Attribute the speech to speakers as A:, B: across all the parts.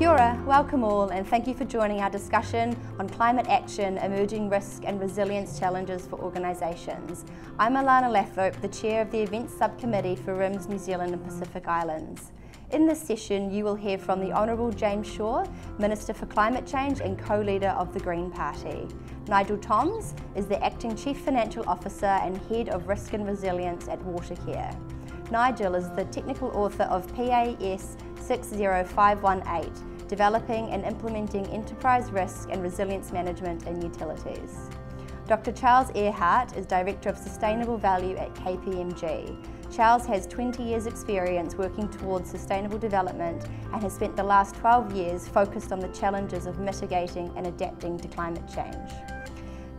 A: Kia ora, welcome all and thank you for joining our discussion on climate action, emerging risk and resilience challenges for organisations. I'm Alana Lathrop, the Chair of the Events Subcommittee for RIMS New Zealand and Pacific Islands. In this session, you will hear from the Honourable James Shaw, Minister for Climate Change and co-leader of the Green Party. Nigel Toms is the Acting Chief Financial Officer and Head of Risk and Resilience at Watercare. Nigel is the technical author of PAS 60518, developing and implementing enterprise risk and resilience management in utilities. Dr. Charles Ehart is Director of Sustainable Value at KPMG. Charles has 20 years experience working towards sustainable development and has spent the last 12 years focused on the challenges of mitigating and adapting to climate change.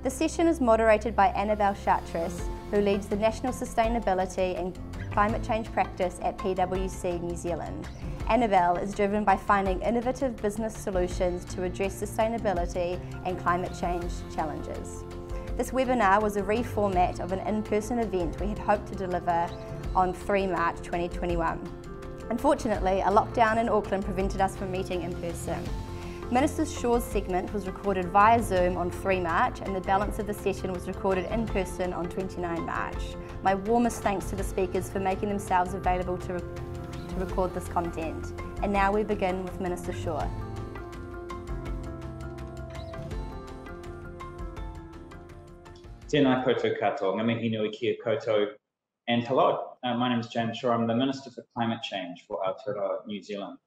A: The session is moderated by Annabelle Chartres, who leads the National Sustainability and Climate Change Practice at PwC New Zealand Annabelle is driven by finding innovative business solutions to address sustainability and climate change challenges. This webinar was a reformat of an in-person event we had hoped to deliver on 3 March 2021. Unfortunately, a lockdown in Auckland prevented us from meeting in person. Minister Shaw's segment was recorded via Zoom on 3 March and the balance of the session was recorded in person on 29 March. My warmest thanks to the speakers for making themselves available to to record this content. And now we begin with Minister Shaw.
B: Tēnā koutou katoa, ngā kia koutou, and hello, uh, my name is James Shaw, I'm the Minister for Climate Change for Aotearoa, New Zealand.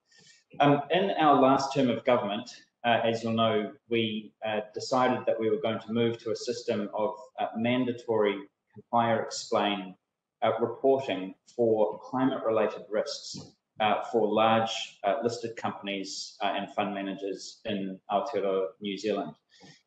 B: Um, in our last term of government, uh, as you'll know, we uh, decided that we were going to move to a system of uh, mandatory comply explain uh, reporting for climate-related risks uh, for large uh, listed companies and fund managers in Aotearoa, New Zealand.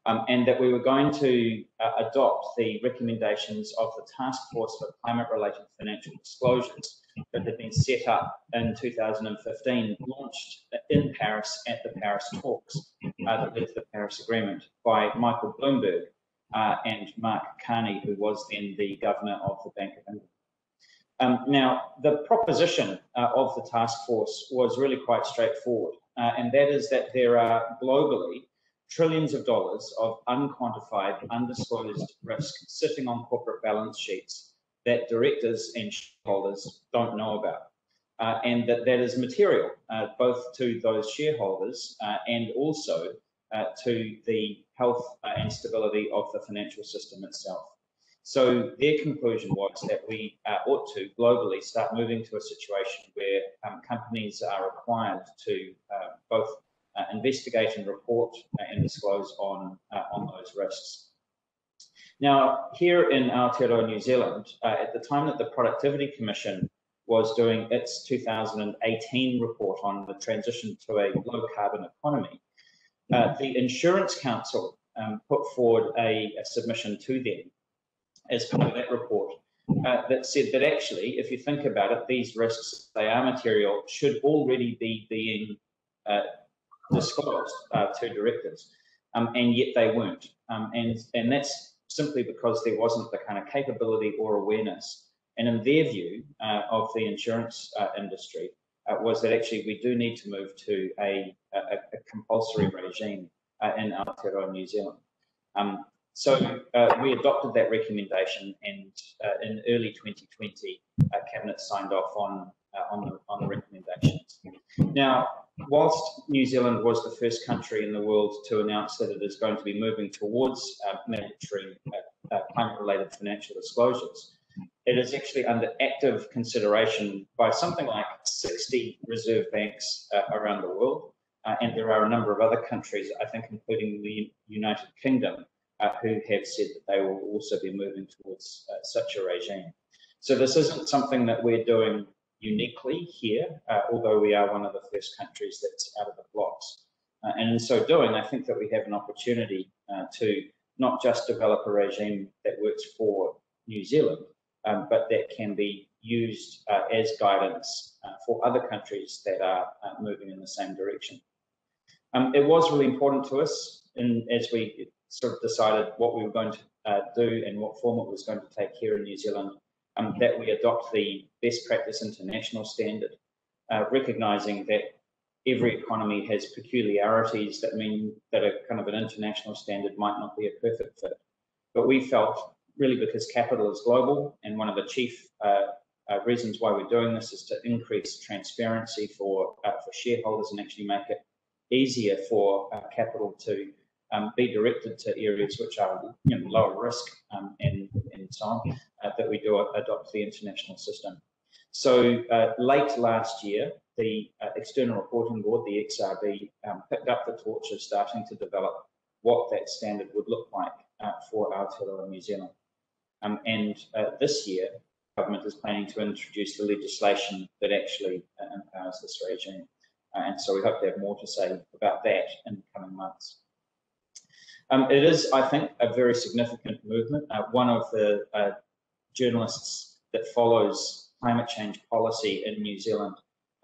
B: Um, and that we were going to uh, adopt the recommendations of the Task Force for Climate-Related Financial Disclosures that had been set up in 2015, launched in Paris at the Paris talks uh, that led to the Paris Agreement by Michael Bloomberg and Mark Carney, who was then the governor of the Bank of England. Um, now, the proposition uh, of the task force was really quite straightforward, uh, and that is that there are globally trillions of dollars of unquantified, undisclosed risk sitting on corporate balance sheets that directors and shareholders don't know about. Uh, and that that is material uh, both to those shareholders uh, and also uh, to the health and stability of the financial system itself. So their conclusion was that we uh, ought to globally start moving to a situation where um, companies are required to uh, both uh, investigate and report uh, and disclose on uh, on those risks. Now, here in Aotearoa, New Zealand, uh, at the time that the Productivity Commission was doing its 2018 report on the transition to a low carbon economy, the Insurance Council um, put forward a, a submission to them as part of that report uh, that said that actually, if you think about it, these risks, they are material, should already be being uh, disclosed uh, to directors, um, and yet they weren't. Um, and, and that's simply because there wasn't the kind of capability or awareness. And in their view uh, of the insurance uh, industry, uh, was that actually we do need to move to a, a, a compulsory regime in Aotearoa, New Zealand. Um, so uh, we adopted that recommendation, and uh, in early 2020, uh, cabinet signed off on uh, on the on the recommendations. Now, whilst New Zealand was the first country in the world to announce that it is going to be moving towards uh, mandatory uh, climate-related financial disclosures, it is actually under active consideration by something like 60 reserve banks around the world, and there are a number of other countries, I think, including the United Kingdom uh, who have said that they will also be moving towards uh, such a regime. So this isn't something that we're doing uniquely here, uh, although we are one of the first countries that's out of the blocks. Uh, and in so doing, I think that we have an opportunity uh, to not just develop a regime that works for New Zealand, um, but that can be used uh, as guidance for other countries that are moving in the same direction. Um, it was really important to us in, as we sort of decided what we were going to uh, do and what form it was going to take here in New Zealand, um, that we adopt the best practice international standard, uh, recognising that every economy has peculiarities that mean that a kind of an international standard might not be a perfect fit. But we felt really because capital is global and one of the chief uh, uh, reasons why we're doing this is to increase transparency for, uh, for shareholders and actually make it easier for uh, capital to um, be directed to areas which are you know, lower risk um, and, and so on, that we do adopt the international system. So uh, late last year, the uh, External Reporting Board, the XRB, um, picked up the torch of starting to develop what that standard would look like uh, for Aotearoa New Zealand. Um, and uh, this year, government is planning to introduce the legislation that actually uh, empowers this regime. Uh, and so we hope to have more to say about that in the coming months. Um, it is, I think, a very significant movement. Uh, one of the uh, journalists that follows climate change policy in New Zealand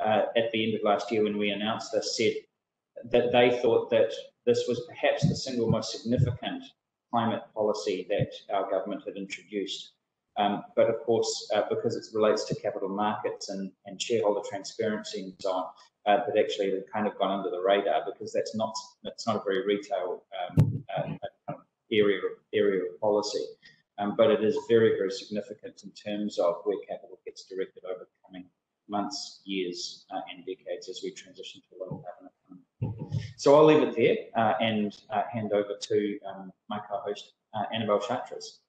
B: uh, at the end of last year when we announced this said that they thought that this was perhaps the single most significant climate policy that our government had introduced. Um, but of course, uh, because it relates to capital markets and, and shareholder transparency and so on, uh, that actually had kind of gone under the radar because that's not that's not a very retail um, uh, area area of policy. Um, but it is very, very significant in terms of where capital gets directed over the coming months, years, uh, and decades as we transition to a low carbon economy. So I'll leave it there uh, and uh, hand over to um, my co-host, uh, Annabelle Chartres.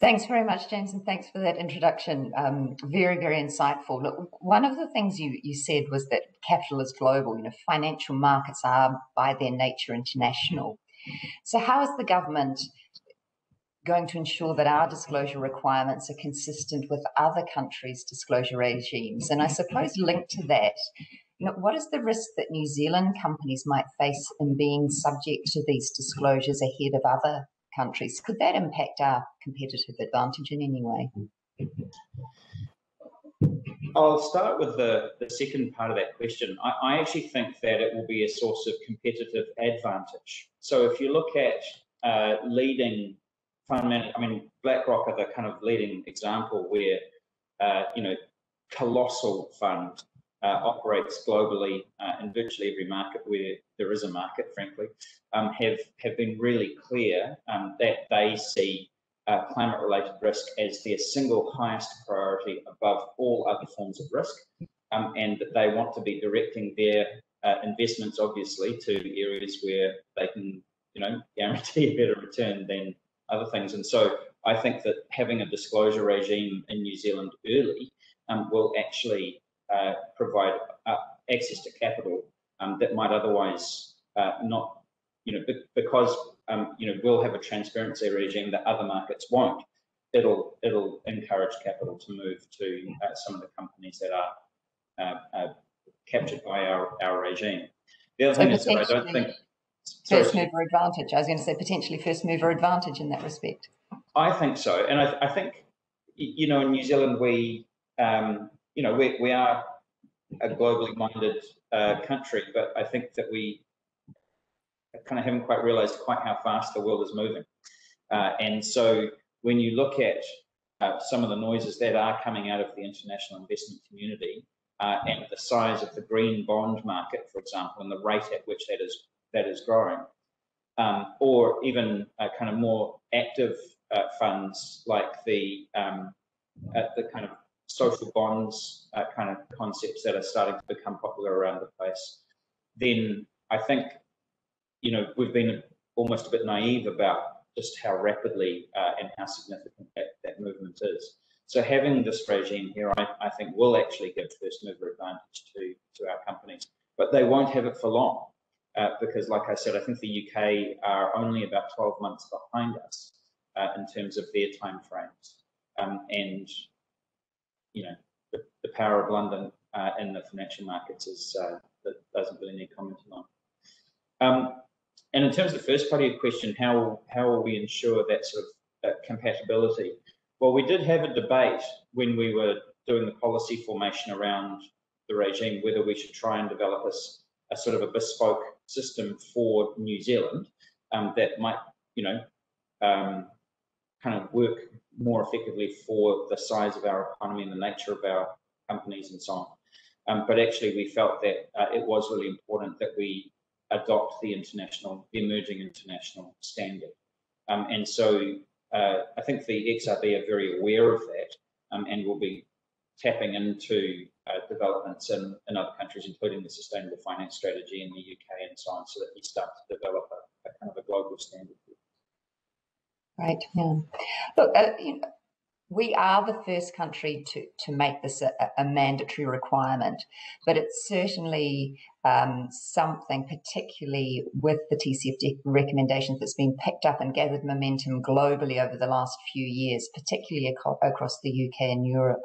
C: Thanks very much, James, and thanks for that introduction. Um, very, very insightful. Look, one of the things you, you said was that capital is global. You know, financial markets are by their nature international. So, how is the government going to ensure that our disclosure requirements are consistent with other countries' disclosure regimes? And I suppose linked to that, you know, what is the risk that New Zealand companies might face in being subject to these disclosures ahead of other countries. Could that impact our competitive advantage in any way?
B: I'll start with the, the second part of that question. I, I, actually think that it will be a source of competitive advantage. So if you look at uh, leading fund managers, I mean, BlackRock are the kind of leading example where, uh, you know, colossal fund uh, operates globally uh, in virtually every market where there is a market, frankly, um, have, have been really clear um, that they see uh, climate related risk as their single highest priority above all other forms of risk, um, and that they want to be directing their uh, investments, obviously, to areas where they can, you know, guarantee a better return than other things. And so I think that having a disclosure regime in New Zealand early um, will actually uh, provide uh, access to capital um, that might otherwise uh, not, you know, because um, you know we'll have a transparency regime that other markets won't. It'll it'll encourage capital to move to uh, some of the companies that are uh, captured by our, our regime. The other thing is that I don't think
C: first mover advantage. I was going to say potentially first mover advantage in that respect.
B: I think so, and I, I think you know in New Zealand we um, you know, we, we are a globally minded uh, country, but I think that we kind of haven't quite realized quite how fast the world is moving. Uh, and so when you look at uh, some of the noises that are coming out of the international investment community uh, and the size of the green bond market, for example, and the rate at which that is that is growing, um, or even uh, kind of more active uh, funds like the um, the kind of social bonds uh, kind of concepts that are starting to become popular around the place, then I think, you know, we've been almost a bit naive about just how rapidly uh, and how significant that, that movement is. So having this regime here, I, I, think will actually give first mover advantage to, to our companies, but they won't have it for long. Uh, because like I said, I think the UK are only about 12 months behind us uh, in terms of their timeframes. Um, and you know, the, the power of London uh, in the financial markets is uh, that doesn't really need commenting on. Um, and in terms of the first part of your question, how how will we ensure that sort of compatibility? Well, we did have a debate when we were doing the policy formation around the regime whether we should try and develop a, a sort of a bespoke system for New Zealand um, that might, you know, um, kind of work more effectively for the size of our economy and the nature of our companies and so on. Um, but actually, we felt that uh, it was really important that we adopt the international, the emerging international standard. Um, and so uh, I think the XRB are very aware of that um, and will be tapping into uh, developments in, in other countries, including the sustainable finance strategy in the UK and so on, so that we start to develop a, a kind of a global standard.
C: Right. Yeah. Look, uh, you know, we are the first country to, to make this a, a mandatory requirement, but it's certainly um, something, particularly with the TCFD recommendations, that's been picked up and gathered momentum globally over the last few years, particularly across the UK and Europe.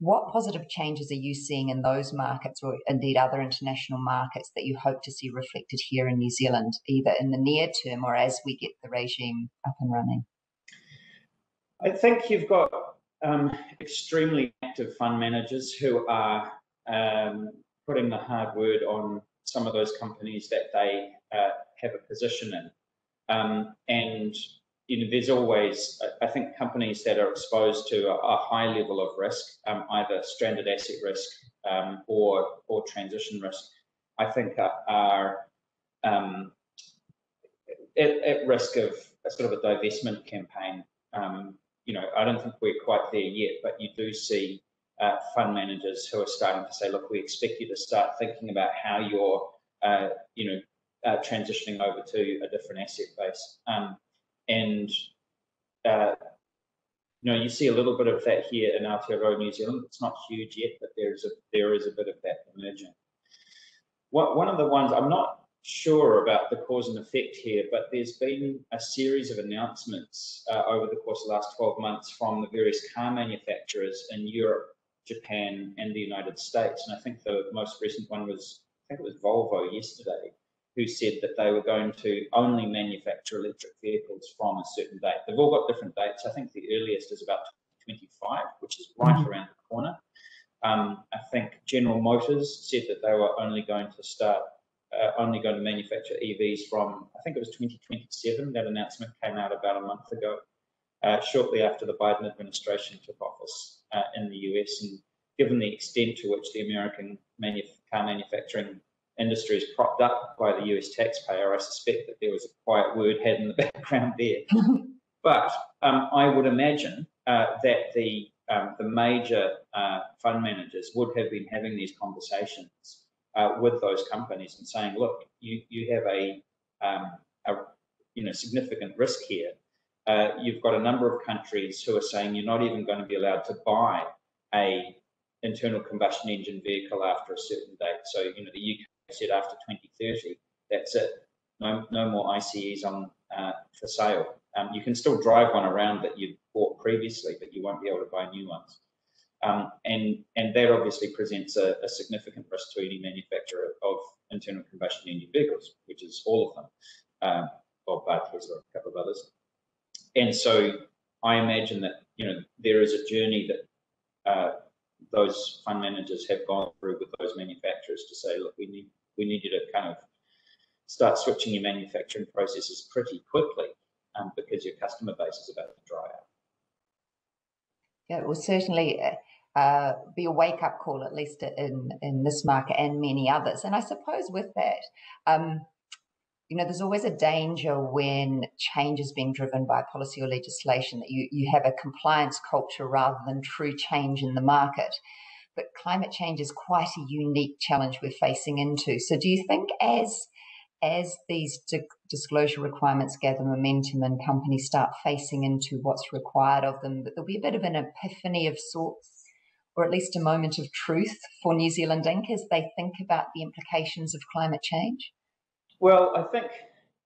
C: What positive changes are you seeing in those markets or indeed other international markets that you hope to see reflected here in New Zealand, either in the near term or as we get the regime up and running?
B: I think you've got um, extremely active fund managers who are um, putting the hard word on some of those companies that they uh, have a position in. Um, and you know, there's always, I think, companies that are exposed to a, high level of risk, um, either stranded asset risk um, or or transition risk. I think are, are um, at, at, risk of a sort of a divestment campaign um, you know, I don't think we're quite there yet, but you do see uh, fund managers who are starting to say, look, we expect you to start thinking about how you're, uh, you know, uh, transitioning over to a different asset base. Um, and, uh, you know, you see a little bit of that here in Aotearoa, New Zealand. It's not huge yet, but there is a, there is a bit of that emerging. What, one of the ones, I'm not sure about the cause and effect here, but there's been a series of announcements uh, over the course of the last 12 months from the various car manufacturers in Europe, Japan, and the United States. And I think the most recent one was, I think it was Volvo yesterday, who said that they were going to only manufacture electric vehicles from a certain date. They've all got different dates. I think the earliest is about 25, which is right mm-hmm. around the corner. Um, I think General Motors said that they were only going to start uh, only going to manufacture EVs from, I think it was 2027. That announcement came out about a month ago, uh, shortly after the Biden administration took office uh, in the US. And given the extent to which the American car manufacturing industry is propped up by the US taxpayer, I suspect that there was a quiet word had in the background there. but um, I would imagine uh, that the um, the major uh, fund managers would have been having these conversations uh, with those companies and saying, look, you, you have a, um, a you know, significant risk here. Uh, you've got a number of countries who are saying you're not even going to be allowed to buy a internal combustion engine vehicle after a certain date. So, you know, the UK said after 2030, that's it. No, no more ICEs on uh, for sale. Um, you can still drive one around that you bought previously, but you won't be able to buy new ones. Um, and, and that obviously presents a, a, significant risk to any manufacturer of internal combustion engine vehicles, which is all of them, um, well, bar Tesla, a couple of others. And so I imagine that, you know, there is a journey that uh, those fund managers have gone through with those manufacturers to say, look, we need, we need you to kind of start switching your manufacturing processes pretty quickly um, because your customer base is about to dry out.
C: Yeah, it will certainly uh, uh, be a wake up call, at least in, in this market and many others. And I suppose with that, um, you know, there's always a danger when change is being driven by policy or legislation that you, you have a compliance culture rather than true change in the market. But climate change is quite a unique challenge we're facing into. So, do you think as as these di- disclosure requirements gather momentum and companies start facing into what's required of them, that there'll be a bit of an epiphany of sorts or at least a moment of truth for New Zealand Inc. as they think about the implications of climate change?
B: Well, I think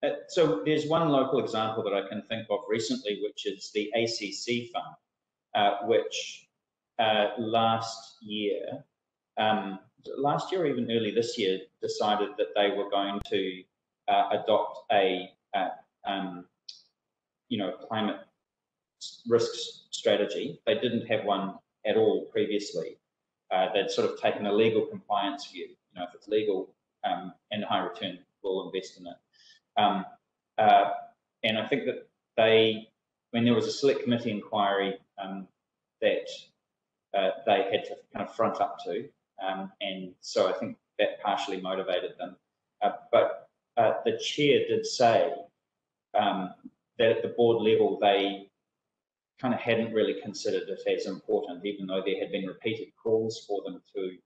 B: uh, so. There's one local example that I can think of recently, which is the ACC Fund, uh, which uh, last year, um, last year or even early this year, decided that they were going to uh, adopt a, uh, um, you know, climate risk strategy. They didn't have one at all previously. Uh, they'd sort of taken a legal compliance view. You know, if it's legal um, and high return, we'll invest in it. Um, uh, and I think that they, when there was a select committee inquiry um, that uh, they had to kind of front up to, Um, and so I think that partially motivated them. Uh, but uh, the chair did say um, that at the board level, they kind of hadn't really considered it as important, even though there had been repeated calls for them to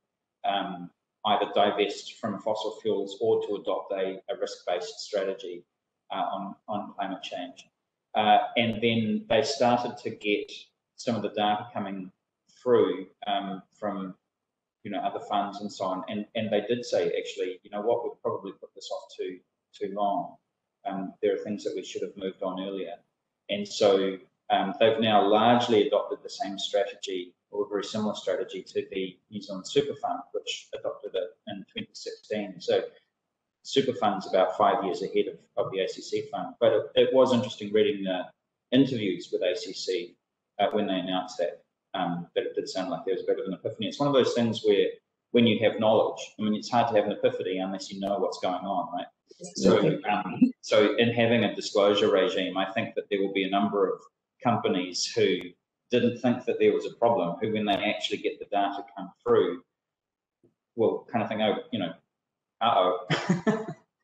B: um, either divest from fossil fuels or to adopt a, a risk-based strategy uh, on, on climate change. Uh, and then they started to get some of the data coming through um, from you know other funds and so on, and and they did say actually, you know what, we've probably put this off too too long. Um, there are things that we should have moved on earlier, and so um, they've now largely adopted the same strategy or a very similar strategy to the New Zealand Super Fund, which adopted it in 2016. So super fund's about five years ahead of, of the ACC fund. But it, it was interesting reading the interviews with ACC uh, when they announced that, um, that it did sound like there was a bit of an epiphany. It's one of those things where when you have knowledge, I mean, it's hard to have an epiphany unless you know what's going on, right? So, um, so in having a disclosure regime, I think that there will be a number of companies who didn't think that there was a problem, who when they actually get the data come through, will kind of think, oh, you know, uh-oh,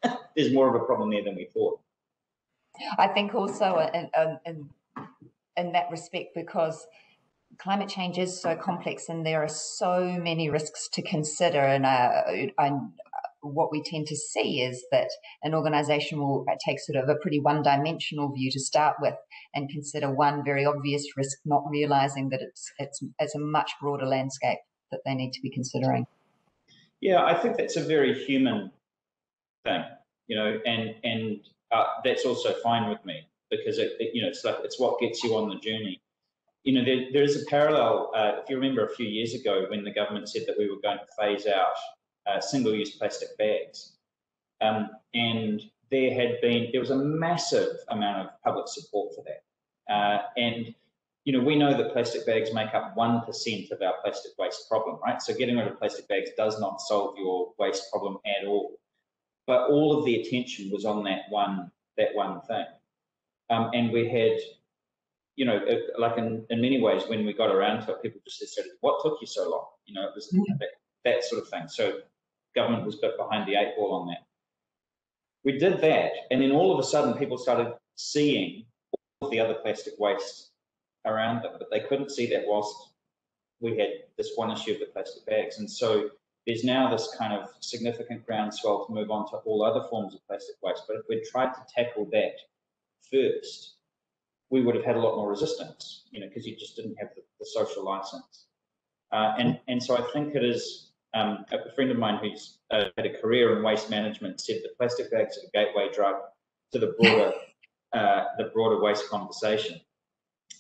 B: there's more of a problem there than we thought.
C: I think also in, in, in that respect, because climate change is so complex and there are so many risks to consider. And uh, what we tend to see is that an organization will take sort of a pretty one dimensional view to start with and consider one very obvious risk, not realizing that it's, it's, it's a much broader landscape that they need to be considering.
B: Yeah, I think that's a very human thing, you know, and and uh, that's also fine with me because it, it, you know it's like it's what gets you on the journey. You know, there, there is a parallel. Uh, if you remember a few years ago when the government said that we were going to phase out uh, single-use plastic bags, um, and there had been there was a massive amount of public support for that, uh, and you know, we know that plastic bags make up 1% of our plastic waste problem, right? So getting rid of plastic bags does not solve your waste problem at all. But all of the attention was on that one, that one thing. Um, and we had, you know, like in, in many ways, when we got around to it, people just said, what took you so long? You know, it was mm. that, that sort of thing. So government was a bit behind the eight ball on that. We did that, and then all of a sudden people started seeing all of the other plastic waste around them, but they couldn't see that whilst we had this one issue of the plastic bags. And so there's now this kind of significant groundswell to move on to all other forms of plastic waste. But if we'd tried to tackle that first, we would have had a lot more resistance, you know, because you just didn't have the, the social license. Uh, and, and so I think it is, um, a friend of mine who's uh, had a career in waste management said that plastic bags are a gateway drug to the broader, uh, the broader waste conversation.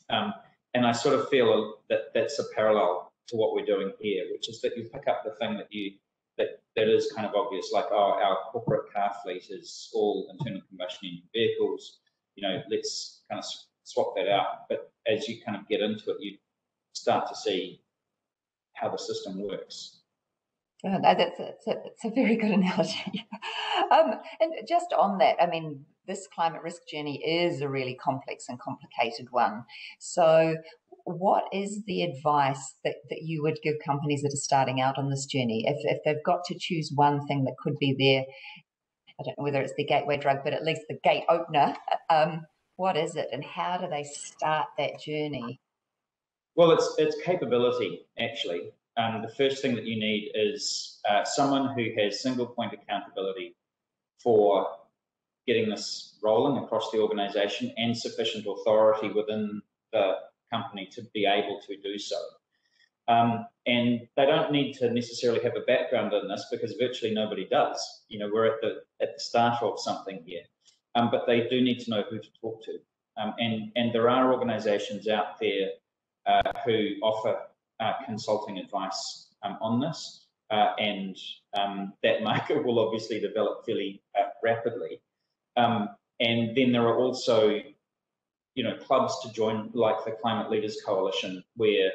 B: Um, and I sort of feel that that's a parallel to what we're doing here, which is that you pick up the thing that you that that is kind of obvious, like oh, our corporate car fleet is all internal combustion engine vehicles. You know, let's kind of swap that out. But as you kind of get into it, you start to see how the system works.
C: Oh, no, that's, a, a very good analogy. um, and just on that, I mean, this climate risk journey is a really complex and complicated one. So, what is the advice that, that you would give companies that are starting out on this journey? If, if they've got to choose one thing that could be their, I don't know whether it's the gateway drug, but at least the gate opener, um, what is it and how do they start that journey?
B: Well, it's, it's capability, actually. Um, the first thing that you need is uh, someone who has single point accountability for getting this rolling across the organisation and sufficient authority within the company to be able to do so. Um, and they don't need to necessarily have a background in this because virtually nobody does. You know, we're at the at the start of something here, um, but they do need to know who to talk to. Um, and and there are organisations out there uh, who offer consulting advice um, on this, uh, and um, that market will obviously develop fairly uh, rapidly. Um, and then there are also, you know, clubs to join, like the Climate Leaders Coalition, where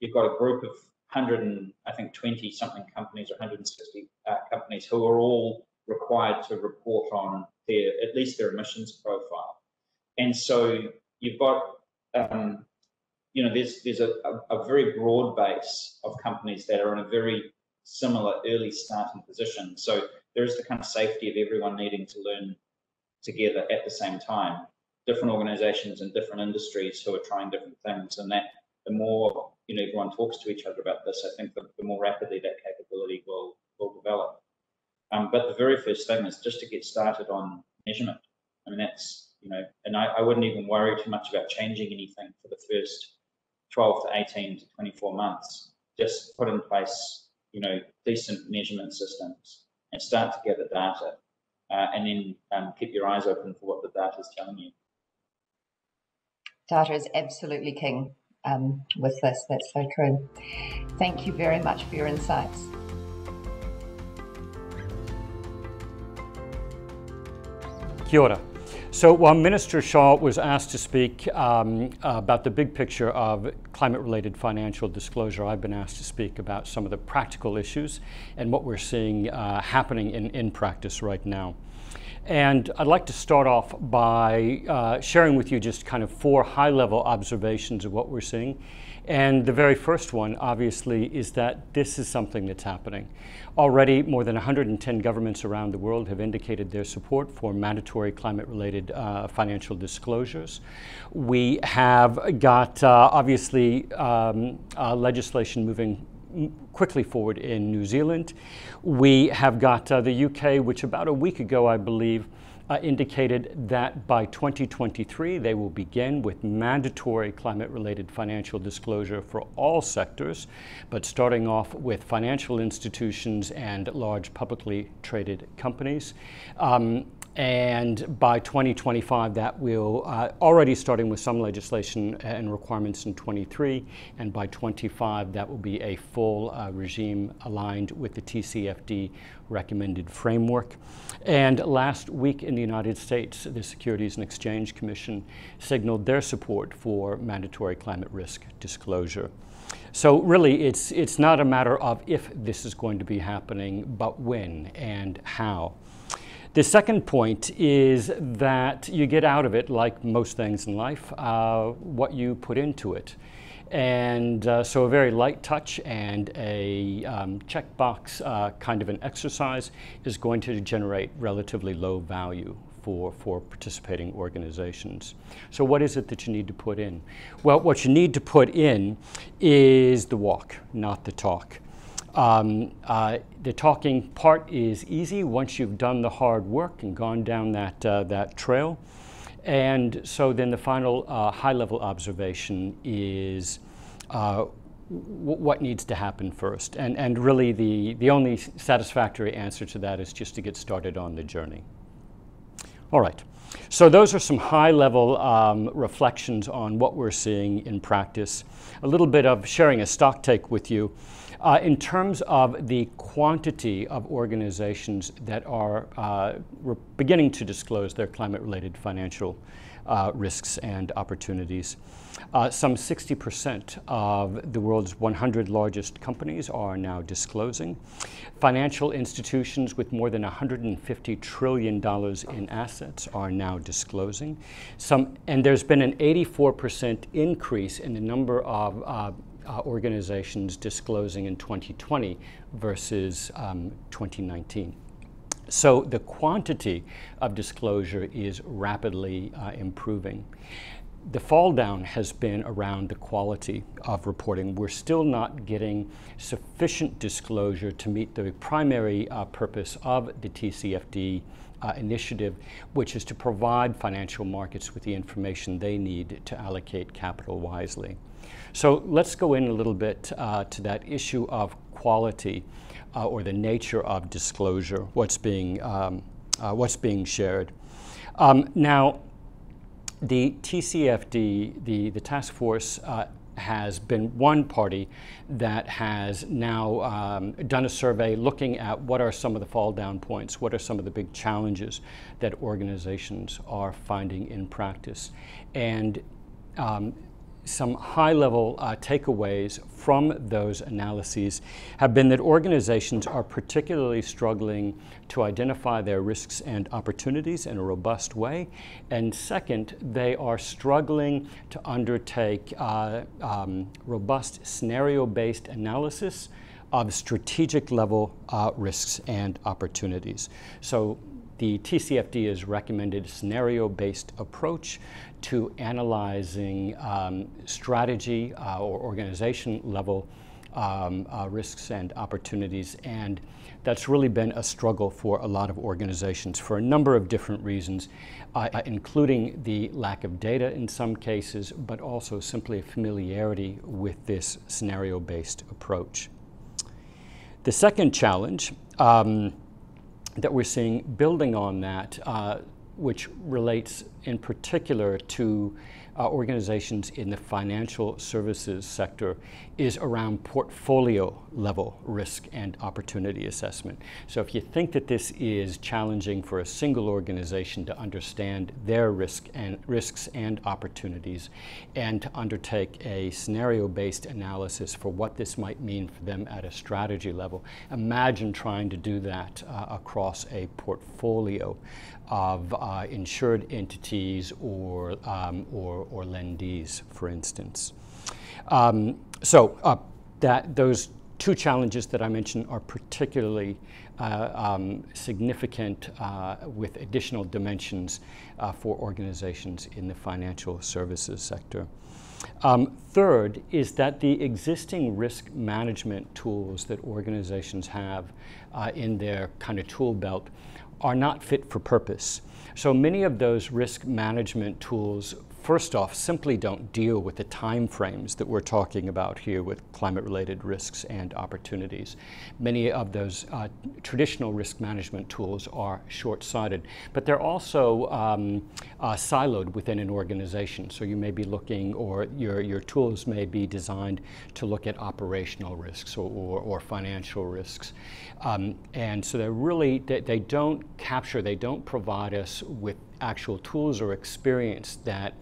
B: you've got a group of 100 and I think 20 something companies or 160 uh, companies who are all required to report on their at least their emissions profile. And so you've got, um, you know, there's there's a, a, a very broad base of companies that are in a very similar early starting position. So there is the kind of safety of everyone needing to learn together at the same time. Different organizations and different industries who are trying different things, and that the more you know everyone talks to each other about this, I think the, the more rapidly that capability will will develop. Um, but the very first thing is just to get started on measurement. I mean that's you know, and I, I wouldn't even worry too much about changing anything for the first 12 to 18 to 24 months. Just put in place you know decent measurement systems and start to gather data, uh, and then um, keep your eyes open for what the data is telling you.
C: Data is absolutely king um, with this. That's so true. Thank you very much for your insights.
D: Kia ora. So while Minister Shaw was asked to speak um, about the big picture of climate-related financial disclosure, I've been asked to speak about some of the practical issues and what we're seeing uh, happening in, in practice right now. And I'd like to start off by uh, sharing with you just kind of four high-level observations of what we're seeing. And the very first one, obviously, is that this is something that's happening. Already, more than 110 governments around the world have indicated their support for mandatory climate-related uh, financial disclosures. We have got, uh, obviously, um, uh, legislation moving quickly forward in New Zealand. We have got uh, the UK, which about a week ago, I believe, uh, indicated that by 2023 they will begin with mandatory climate related financial disclosure for all sectors, but starting off with financial institutions and large publicly traded companies. Um, and by 2025, that will uh, already starting with some legislation and requirements in 23, and by 25, that will be a full uh, regime aligned with the TCFD recommended framework. And last week in the United States, the Securities and Exchange Commission signaled their support for mandatory climate risk disclosure. So really, it's, it's not a matter of if this is going to be happening, but when and how. The second point is that you get out of it, like most things in life, uh, what you put into it. And uh, so a very light touch and a um, checkbox uh, kind of an exercise is going to generate relatively low value for, for participating organizations. So what is it that you need to put in? Well, what you need to put in is the walk, not the talk. Um, uh, the talking part is easy once you've done the hard work and gone down that, uh, that trail. And so then the final uh, high level observation is uh, what needs to happen first. And, and really the, the only satisfactory answer to that is just to get started on the journey. All right. So those are some high-level um, reflections on what we're seeing in practice. A little bit of sharing a stock take with you. Uh, in terms of the quantity of organizations that are uh, beginning to disclose their climate-related financial uh, risks and opportunities, uh, some 60% of the world's 100 largest companies are now disclosing. Financial institutions with more than $150 trillion in assets are now disclosing. Some, and there's been an 84% increase in the number of uh, organizations disclosing in 2020 versus um, 2019. So the quantity of disclosure is rapidly uh, improving. The fall down has been around the quality of reporting. We're still not getting sufficient disclosure to meet the primary uh, purpose of the TCFD uh, initiative, which is to provide financial markets with the information they need to allocate capital wisely. So let's go in a little bit uh, to that issue of quality uh, or the nature of disclosure, what's being, um, uh, what's being shared. Um, now, the TCFD, the, the task force, uh, has been one party that has now um, done a survey looking at what are some of the fall down points, what are some of the big challenges that organizations are finding in practice. And um, some high level uh, takeaways from those analyses have been that organizations are particularly struggling to identify their risks and opportunities in a robust way. And second, they are struggling to undertake uh, um, robust scenario based analysis of strategic level uh, risks and opportunities. So the TCFD has recommended a scenario-based approach to analyzing um, strategy uh, or organization level um, uh, risks and opportunities. And that's really been a struggle for a lot of organizations for a number of different reasons, uh, including the lack of data in some cases, but also simply a familiarity with this scenario-based approach. The second challenge um, that we're seeing building on that, uh, which relates in particular to organizations in the financial services sector is around portfolio level risk and opportunity assessment. So if you think that this is challenging for a single organization to understand their risk and risks and opportunities and to undertake a scenario-based analysis for what this might mean for them at a strategy level, imagine trying to do that uh, across a portfolio of uh, insured entities or, um, or, or, lendees, for instance. Um, so uh, that, those two challenges that I mentioned are particularly uh, um, significant uh, with additional dimensions uh, for organizations in the financial services sector. Um, third is that the existing risk management tools that organizations have uh, in their kind of tool belt are not fit for purpose. So many of those risk management tools first off, simply don't deal with the time frames that we're talking about here with climate-related risks and opportunities. Many of those uh, traditional risk management tools are short-sighted, but they're also um, uh, siloed within an organization. So you may be looking, or your, your tools may be designed to look at operational risks or, or, or financial risks. Um, and so they're really, they, they don't capture, they don't provide us with actual tools or experience that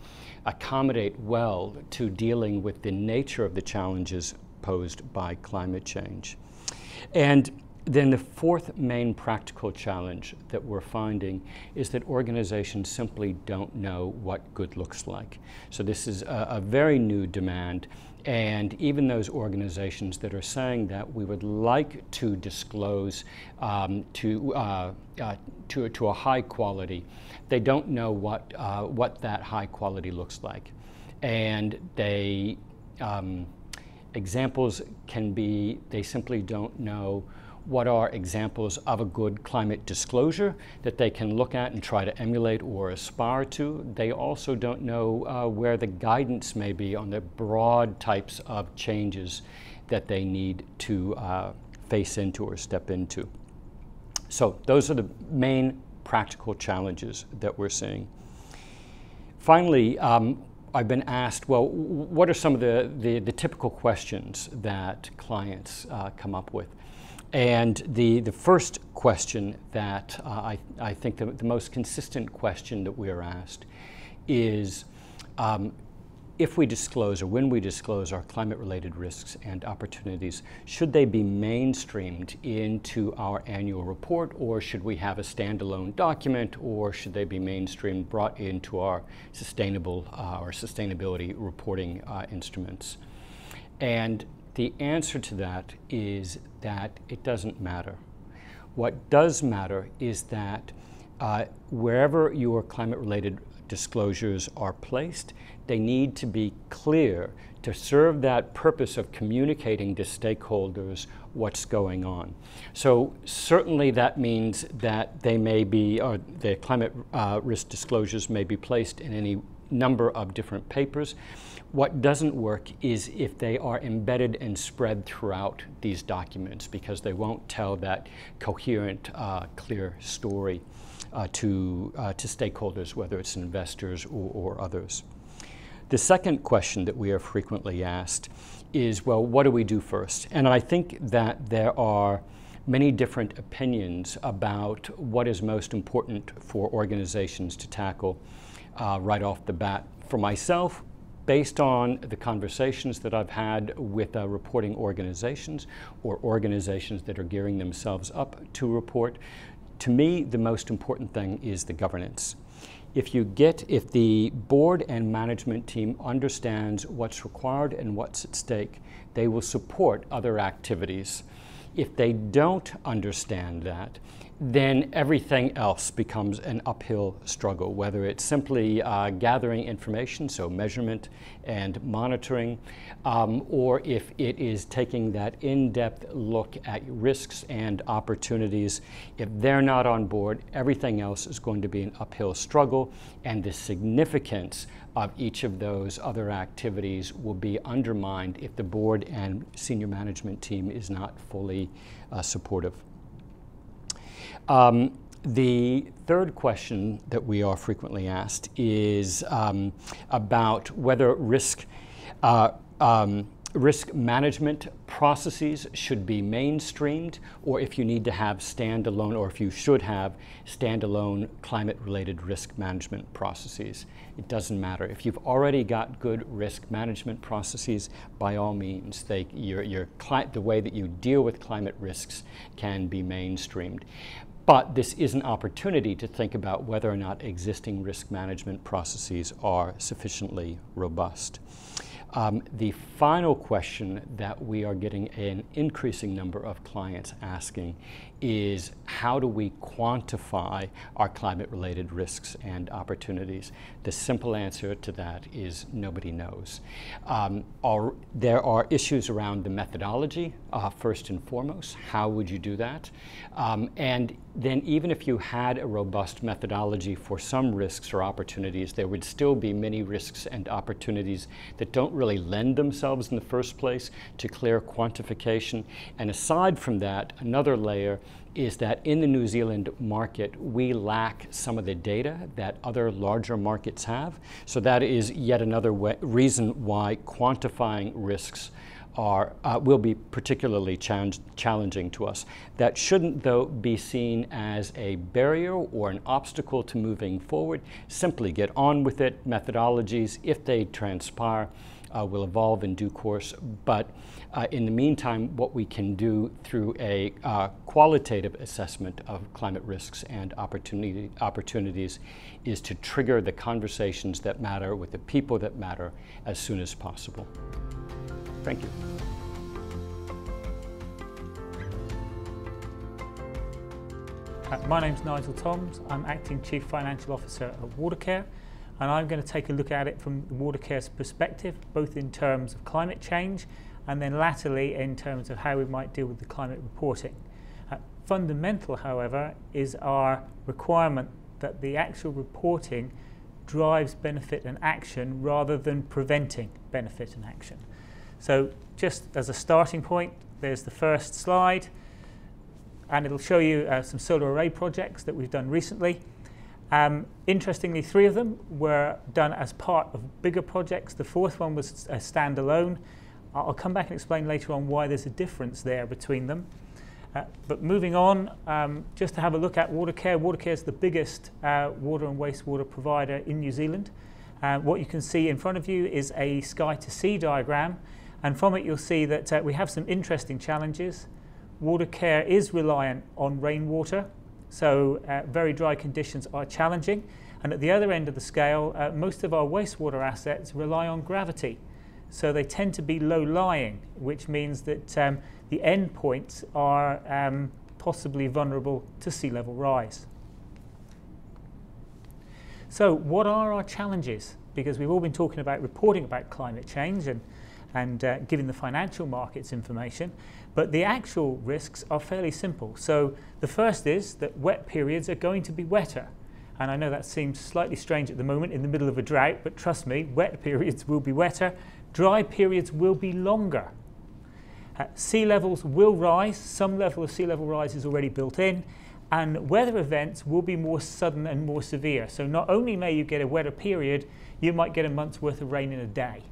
D: accommodate well to dealing with the nature of the challenges posed by climate change. And then the fourth main practical challenge that we're finding is that organizations simply don't know what good looks like. So this is a, a very new demand and even those organizations that are saying that we would like to disclose um, to, uh, uh, to, to a high quality, they don't know what, uh, what that high quality looks like. And they, um, examples can be, they simply don't know what are examples of a good climate disclosure that they can look at and try to emulate or aspire to. They also don't know uh, where the guidance may be on the broad types of changes that they need to uh, face into or step into. So those are the main practical challenges that we're seeing. Finally, um, I've been asked, well, what are some of the, the, the typical questions that clients uh, come up with? And the, the first question that uh, I, I think the, the most consistent question that we are asked is um, if we disclose or when we disclose our climate related risks and opportunities, should they be mainstreamed into our annual report or should we have a standalone document or should they be mainstreamed brought into our sustainable uh, or sustainability reporting uh, instruments? And the answer to that is that it doesn't matter. What does matter is that uh, wherever your climate related disclosures are placed, they need to be clear to serve that purpose of communicating to stakeholders what's going on. So certainly that means that they may be, or the climate uh, risk disclosures may be placed in any number of different papers. What doesn't work is if they are embedded and spread throughout these documents because they won't tell that coherent, uh, clear story uh, to, uh, to stakeholders, whether it's investors or, or others. The second question that we are frequently asked is, well, what do we do first? And I think that there are many different opinions about what is most important for organizations to tackle uh, right off the bat. For myself, based on the conversations that I've had with uh, reporting organizations or organizations that are gearing themselves up to report, to me, the most important thing is the governance. if you get, if the board and management team understands what's required and what's at stake, they will support other activities. If they don't understand that, then everything else becomes an uphill struggle, whether it's simply uh, gathering information, so measurement and monitoring, um, or if it is taking that in depth look at risks and opportunities. If they're not on board, everything else is going to be an uphill struggle, and the significance of each of those other activities will be undermined if the board and senior management team is not fully uh, supportive. Um, the third question that we are frequently asked is um, about whether risk uh, um, risk management processes should be mainstreamed, or if you need to have standalone, or if you should have standalone climate related risk management processes. It doesn't matter. If you've already got good risk management processes, by all means, they, your, your the way that you deal with climate risks can be mainstreamed. But this is an opportunity to think about whether or not existing risk management processes are sufficiently robust. Um, the final question that we are getting an increasing number of clients asking is how do we quantify our climate related risks and opportunities? The simple answer to that is nobody knows. Um, our, there are issues around the methodology, uh, first and foremost. How would you do that? Um, and then, even if you had a robust methodology for some risks or opportunities, there would still be many risks and opportunities that don't really lend themselves in the first place to clear quantification. And aside from that, another layer is that in the New Zealand market, we lack some of the data that other larger markets have. So that is yet another way, reason why quantifying risks are, uh, will be particularly challenging to us. That shouldn't, though, be seen as a barrier or an obstacle to moving forward. Simply get on with it. Methodologies, if they transpire, uh, will evolve in due course. But uh, in the meantime, what we can do through a uh, qualitative assessment of climate risks and opportunity, opportunities is to trigger the conversations that matter with the people that matter as soon as possible. Thank you.
E: Uh, my name is Nigel Toms. I'm Acting Chief Financial Officer at Watercare and I'm going to take a look at it from Watercare's perspective, both in terms of climate change and then latterly in terms of how we might deal with the climate reporting. Uh, fundamental, however, is our requirement that the actual reporting drives benefit and action rather than preventing benefit and action. So just as a starting point, there's the first slide, and it'll show you uh, some solar array projects that we've done recently. Um, interestingly, three of them were done as part of bigger projects. The fourth one was a standalone. I'll come back and explain later on why there's a difference there between them. Uh, but moving on, um, just to have a look at Watercare. Watercare is the biggest uh, water and wastewater provider in New Zealand. Uh, what you can see in front of you is a sky to sea diagram. And from it, you'll see that uh, we have some interesting challenges. Watercare is reliant on rainwater so uh, very dry conditions are challenging. And at the other end of the scale, uh, most of our wastewater assets rely on gravity. So they tend to be low lying, which means that um, the endpoints are um, possibly vulnerable to sea level rise. So what are our challenges? Because we've all been talking about reporting about climate change and, and uh, giving the financial markets information. But the actual risks are fairly simple. So the first is that wet periods are going to be wetter. And I know that seems slightly strange at the moment in the middle of a drought, but trust me, wet periods will be wetter. Dry periods will be longer. Uh, sea levels will rise. Some level of sea level rise is already built in. And weather events will be more sudden and more severe. So not only may you get a wetter period, you might get a month's worth of rain in a day.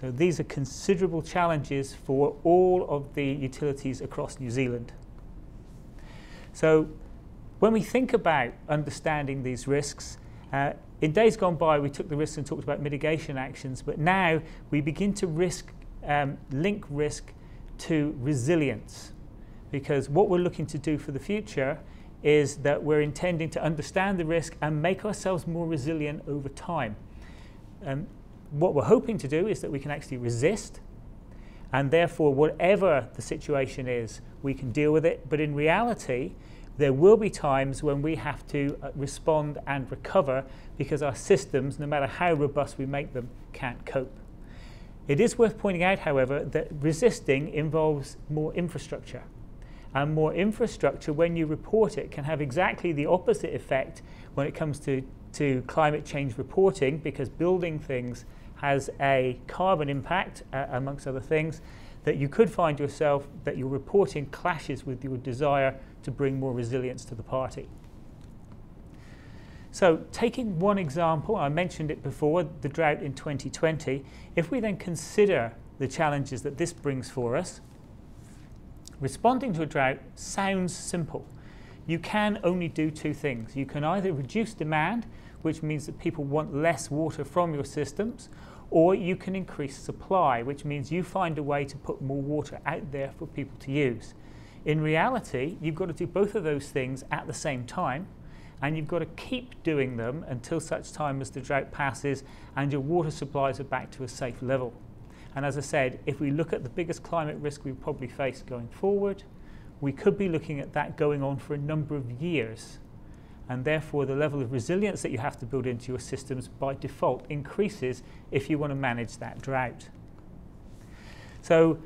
E: So these are considerable challenges for all of the utilities across New Zealand. So when we think about understanding these risks, uh, in days gone by we took the risks and talked about mitigation actions, but now we begin to risk, um, link risk to resilience. Because what we're looking to do for the future is that we're intending to understand the risk and make ourselves more resilient over time. Um, what we're hoping to do is that we can actually resist and therefore whatever the situation is we can deal with it. But in reality there will be times when we have to uh, respond and recover because our systems no matter how robust we make them can't cope. It is worth pointing out however that resisting involves more infrastructure. And more infrastructure when you report it can have exactly the opposite effect when it comes to to climate change reporting because building things has a carbon impact, uh, amongst other things, that you could find yourself that your reporting clashes with your desire to bring more resilience to the party. So taking one example, I mentioned it before, the drought in 2020, if we then consider the challenges that this brings for us, responding to a drought sounds simple. You can only do two things. You can either reduce demand, which means that people want less water from your systems, or you can increase supply, which means you find a way to put more water out there for people to use. In reality, you've got to do both of those things at the same time, and you've got to keep doing them until such time as the drought passes and your water supplies are back to a safe level. And as I said, if we look at the biggest climate risk we probably face going forward, we could be looking at that going on for a number of years and therefore the level of resilience that you have to build into your systems by default increases if you want to manage that drought. So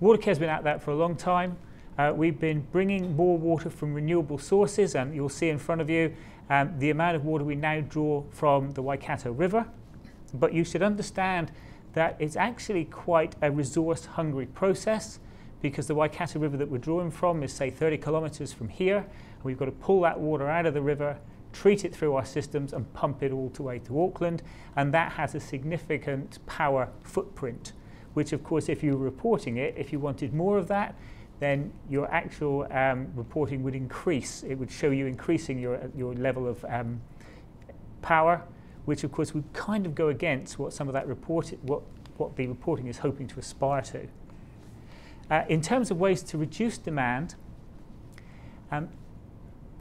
E: Watercare's been at that for a long time. Uh, we've been bringing more water from renewable sources and you'll see in front of you um, the amount of water we now draw from the Waikato River. But you should understand that it's actually quite a resource hungry process because the Waikato River that we're drawing from is say 30 kilometres from here We've got to pull that water out of the river, treat it through our systems and pump it all the way to Auckland. And that has a significant power footprint, which of course, if you were reporting it, if you wanted more of that, then your actual um, reporting would increase. It would show you increasing your, your level of um, power, which of course would kind of go against what some of that report, what, what the reporting is hoping to aspire to. Uh, in terms of ways to reduce demand, um,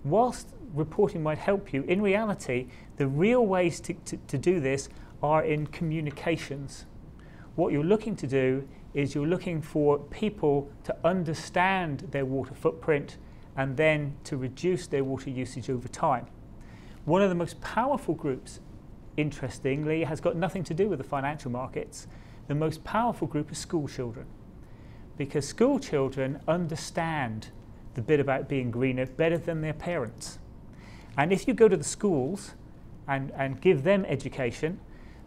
E: whilst reporting might help you, in reality, the real ways to, to, to do this are in communications. What you're looking to do is you're looking for people to understand their water footprint and then to reduce their water usage over time. One of the most powerful groups, interestingly, has got nothing to do with the financial markets. The most powerful group is school children because school children understand the bit about being greener better than their parents. And if you go to the schools and, and give them education,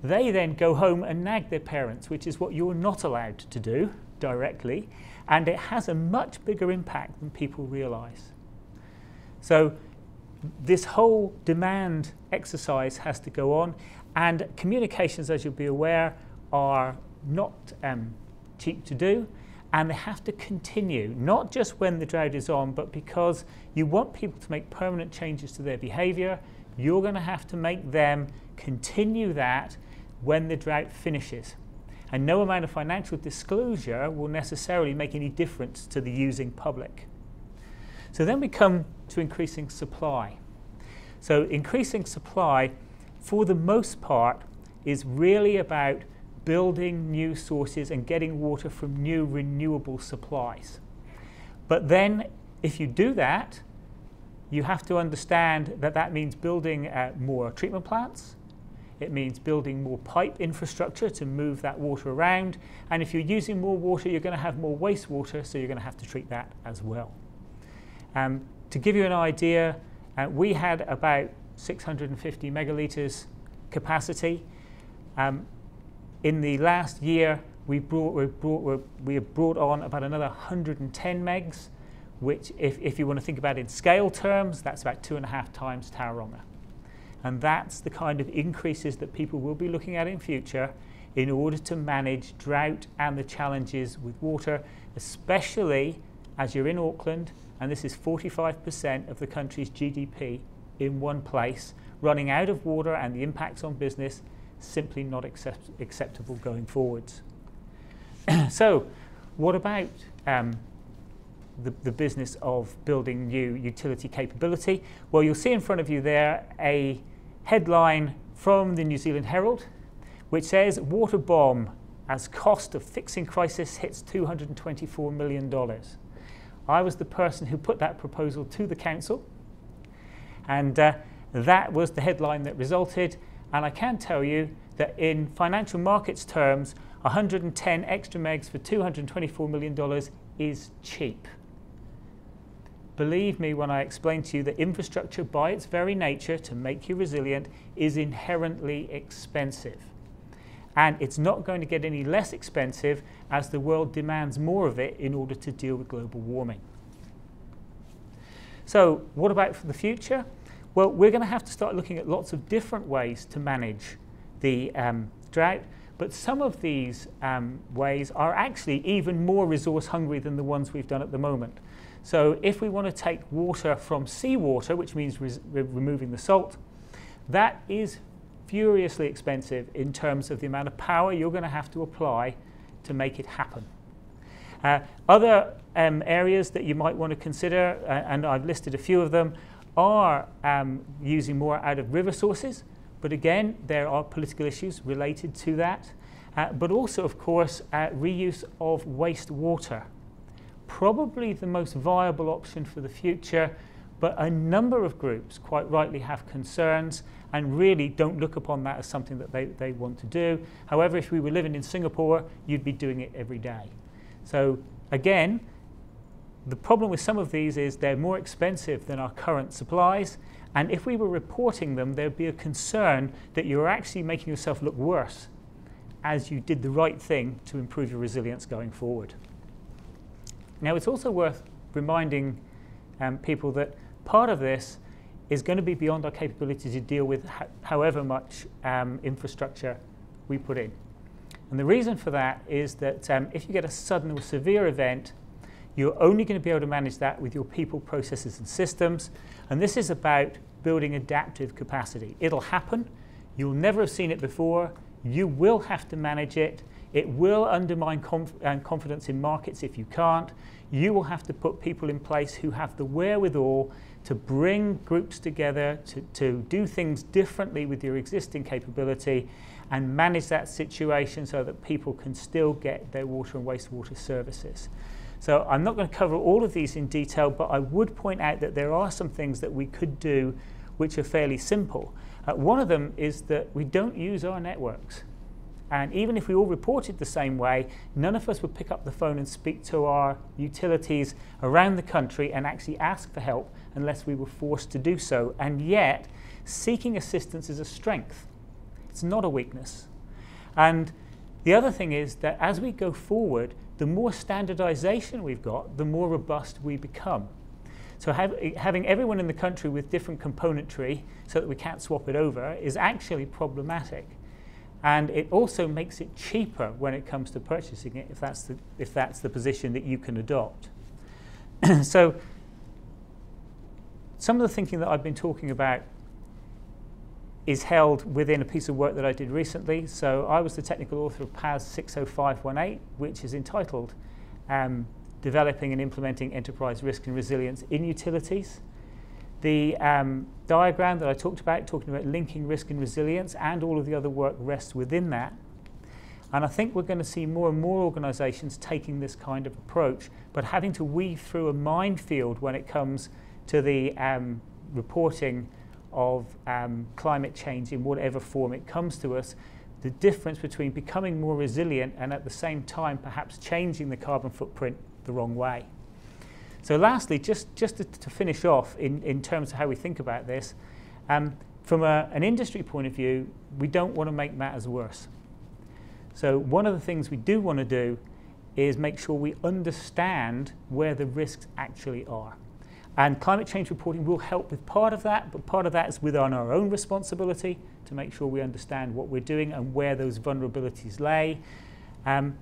E: they then go home and nag their parents, which is what you're not allowed to do directly, and it has a much bigger impact than people realize. So this whole demand exercise has to go on, and communications, as you'll be aware, are not um, cheap to do and they have to continue, not just when the drought is on, but because you want people to make permanent changes to their behavior, you're going to have to make them continue that when the drought finishes. And no amount of financial disclosure will necessarily make any difference to the using public. So then we come to increasing supply. So increasing supply, for the most part, is really about building new sources and getting water from new renewable supplies. But then, if you do that, you have to understand that that means building uh, more treatment plants. It means building more pipe infrastructure to move that water around. And if you're using more water, you're going to have more wastewater, so you're going to have to treat that as well. Um, to give you an idea, uh, we had about 650 megalitres capacity. Um, in the last year, we brought, we, brought, we have brought on about another 110 megs, which, if, if you want to think about in scale terms, that's about two and a half times Tauranga. And that's the kind of increases that people will be looking at in future in order to manage drought and the challenges with water, especially as you're in Auckland, and this is 45% of the country's GDP in one place, running out of water and the impacts on business simply not accept acceptable going forwards. so, what about um, the, the business of building new utility capability? Well, you'll see in front of you there a headline from the New Zealand Herald, which says water bomb as cost of fixing crisis hits $224 million. I was the person who put that proposal to the council, and uh, that was the headline that resulted. And I can tell you that in financial markets terms, 110 extra megs for $224 million is cheap. Believe me when I explain to you that infrastructure, by its very nature, to make you resilient, is inherently expensive. And it's not going to get any less expensive as the world demands more of it in order to deal with global warming. So, what about for the future? Well, we're going to have to start looking at lots of different ways to manage the um, drought, but some of these um, ways are actually even more resource hungry than the ones we've done at the moment. So if we want to take water from seawater, which means re removing the salt, that is furiously expensive in terms of the amount of power you're going to have to apply to make it happen. Uh, other um, areas that you might want to consider, uh, and I've listed a few of them, are um, using more out of river sources. But again, there are political issues related to that. Uh, but also, of course, uh, reuse of wastewater probably the most viable option for the future, but a number of groups quite rightly have concerns and really don't look upon that as something that they, they want to do. However, if we were living in Singapore, you'd be doing it every day. So again, the problem with some of these is they're more expensive than our current supplies. And if we were reporting them, there'd be a concern that you're actually making yourself look worse as you did the right thing to improve your resilience going forward. Now, it's also worth reminding um, people that part of this is going to be beyond our capability to deal with however much um, infrastructure we put in. And the reason for that is that um, if you get a sudden or severe event, you're only going to be able to manage that with your people, processes, and systems. And this is about building adaptive capacity. It'll happen. You'll never have seen it before. You will have to manage it. It will undermine conf uh, confidence in markets if you can't. You will have to put people in place who have the wherewithal to bring groups together, to, to do things differently with your existing capability and manage that situation so that people can still get their water and wastewater services. So I'm not going to cover all of these in detail, but I would point out that there are some things that we could do which are fairly simple. Uh, one of them is that we don't use our networks. And even if we all reported the same way, none of us would pick up the phone and speak to our utilities around the country and actually ask for help unless we were forced to do so. And yet, seeking assistance is a strength, it's not a weakness. And the other thing is that as we go forward, the more standardization we've got, the more robust we become. So have, having everyone in the country with different componentry so that we can't swap it over is actually problematic. And it also makes it cheaper when it comes to purchasing it if that's the, if that's the position that you can adopt. so some of the thinking that I've been talking about is held within a piece of work that I did recently. So I was the technical author of PAS 60518, which is entitled um, Developing and Implementing Enterprise Risk and Resilience in Utilities. The um, diagram that I talked about, talking about linking risk and resilience, and all of the other work rests within that. And I think we're going to see more and more organisations taking this kind of approach, but having to weave through a minefield when it comes to the um, reporting of um, climate change in whatever form it comes to us, the difference between becoming more resilient and at the same time perhaps changing the carbon footprint the wrong way. So lastly, just, just to, to, finish off in, in terms of how we think about this, um, from a, an industry point of view, we don't want to make matters worse. So one of the things we do want to do is make sure we understand where the risks actually are. And climate change reporting will help with part of that, but part of that is within our own responsibility to make sure we understand what we're doing and where those vulnerabilities lay. Um,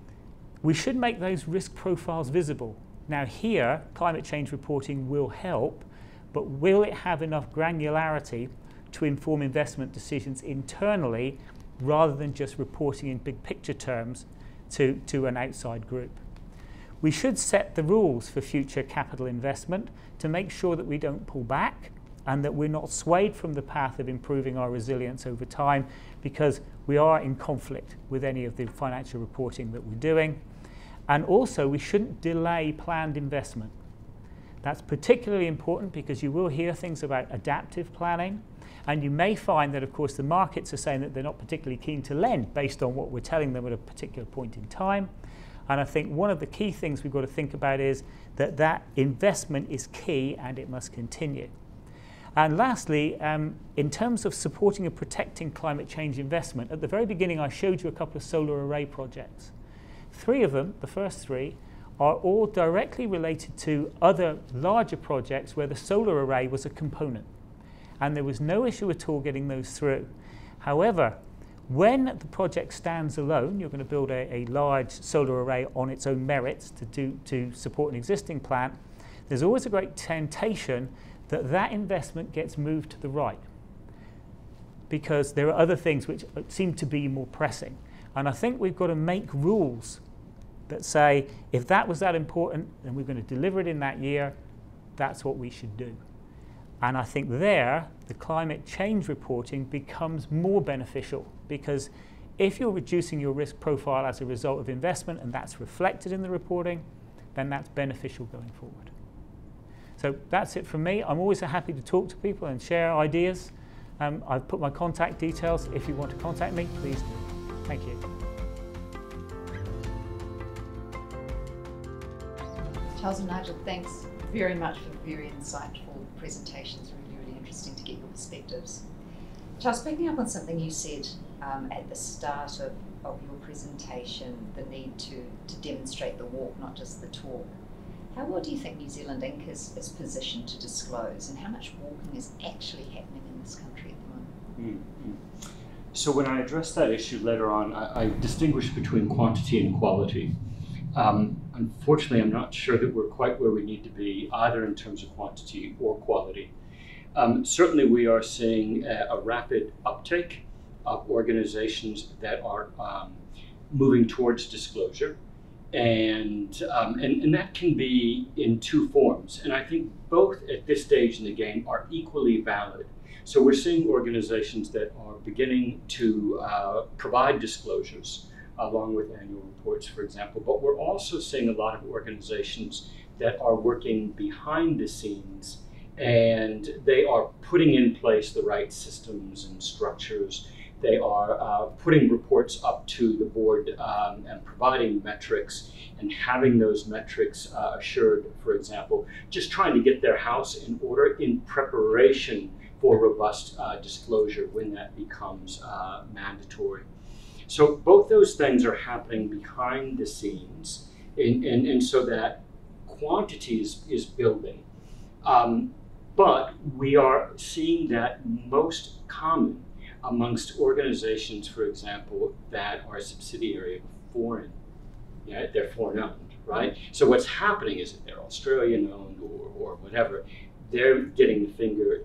E: we should make those risk profiles visible now here, climate change reporting will help, but will it have enough granularity to inform investment decisions internally rather than just reporting in big picture terms to, to an outside group? We should set the rules for future capital investment to make sure that we don't pull back and that we're not swayed from the path of improving our resilience over time because we are in conflict with any of the financial reporting that we're doing. And also, we shouldn't delay planned investment. That's particularly important because you will hear things about adaptive planning. And you may find that, of course, the markets are saying that they're not particularly keen to lend based on what we're telling them at a particular point in time. And I think one of the key things we've got to think about is that that investment is key and it must continue. And lastly, um, in terms of supporting and protecting climate change investment, at the very beginning I showed you a couple of solar array projects. Three of them, the first three, are all directly related to other larger projects where the solar array was a component. And there was no issue at all getting those through. However, when the project stands alone, you're going to build a, a large solar array on its own merits to, do, to support an existing plant, there's always a great temptation that that investment gets moved to the right because there are other things which uh, seem to be more pressing. And I think we've got to make rules that say if that was that important and we're going to deliver it in that year, that's what we should do. And I think there, the climate change reporting becomes more beneficial because if you're reducing your risk profile as a result of investment and that's reflected in the reporting, then that's beneficial going forward. So that's it from me. I'm always happy to talk to people and share ideas. Um, I've put my contact details. If you want to contact me, please do. Thank you.
C: Charles and Nigel, thanks very much for the very insightful presentations. Really, really interesting to get your perspectives. Charles, picking up on something you said um, at the start of, of your presentation, the need to, to demonstrate the walk, not just the talk. How well do you think New Zealand Inc. is, is positioned to disclose, and how much walking is actually happening in this country at the moment?
D: Mm-hmm. So, when I address that issue later on, I, I distinguish between quantity and quality. Um, unfortunately, I'm not sure that we're quite where we need to be, either in terms of quantity or quality. Um, certainly, we are seeing a, a, rapid uptake of organizations that are um, moving towards disclosure. And, um, and, and that can be in two forms. And I think both at this stage in the game are equally valid. So we're seeing organizations that are beginning to uh, provide disclosures along with annual reports, for example. But we're also seeing a lot of organizations that are working behind the scenes and they are putting in place the right systems and structures. They are uh, putting reports up to the board um, and providing metrics and having those metrics uh, assured, for example, just trying to get their house in order in preparation for robust uh, disclosure when that becomes uh, mandatory. So both those things are happening behind the scenes, and, and, and so that quantity is, is building. Um, but we are seeing that most common amongst organizations, for example, that are subsidiary of foreign, yeah, they're foreign owned, right? So what's happening is that they're Australian owned or, or whatever, they're getting the finger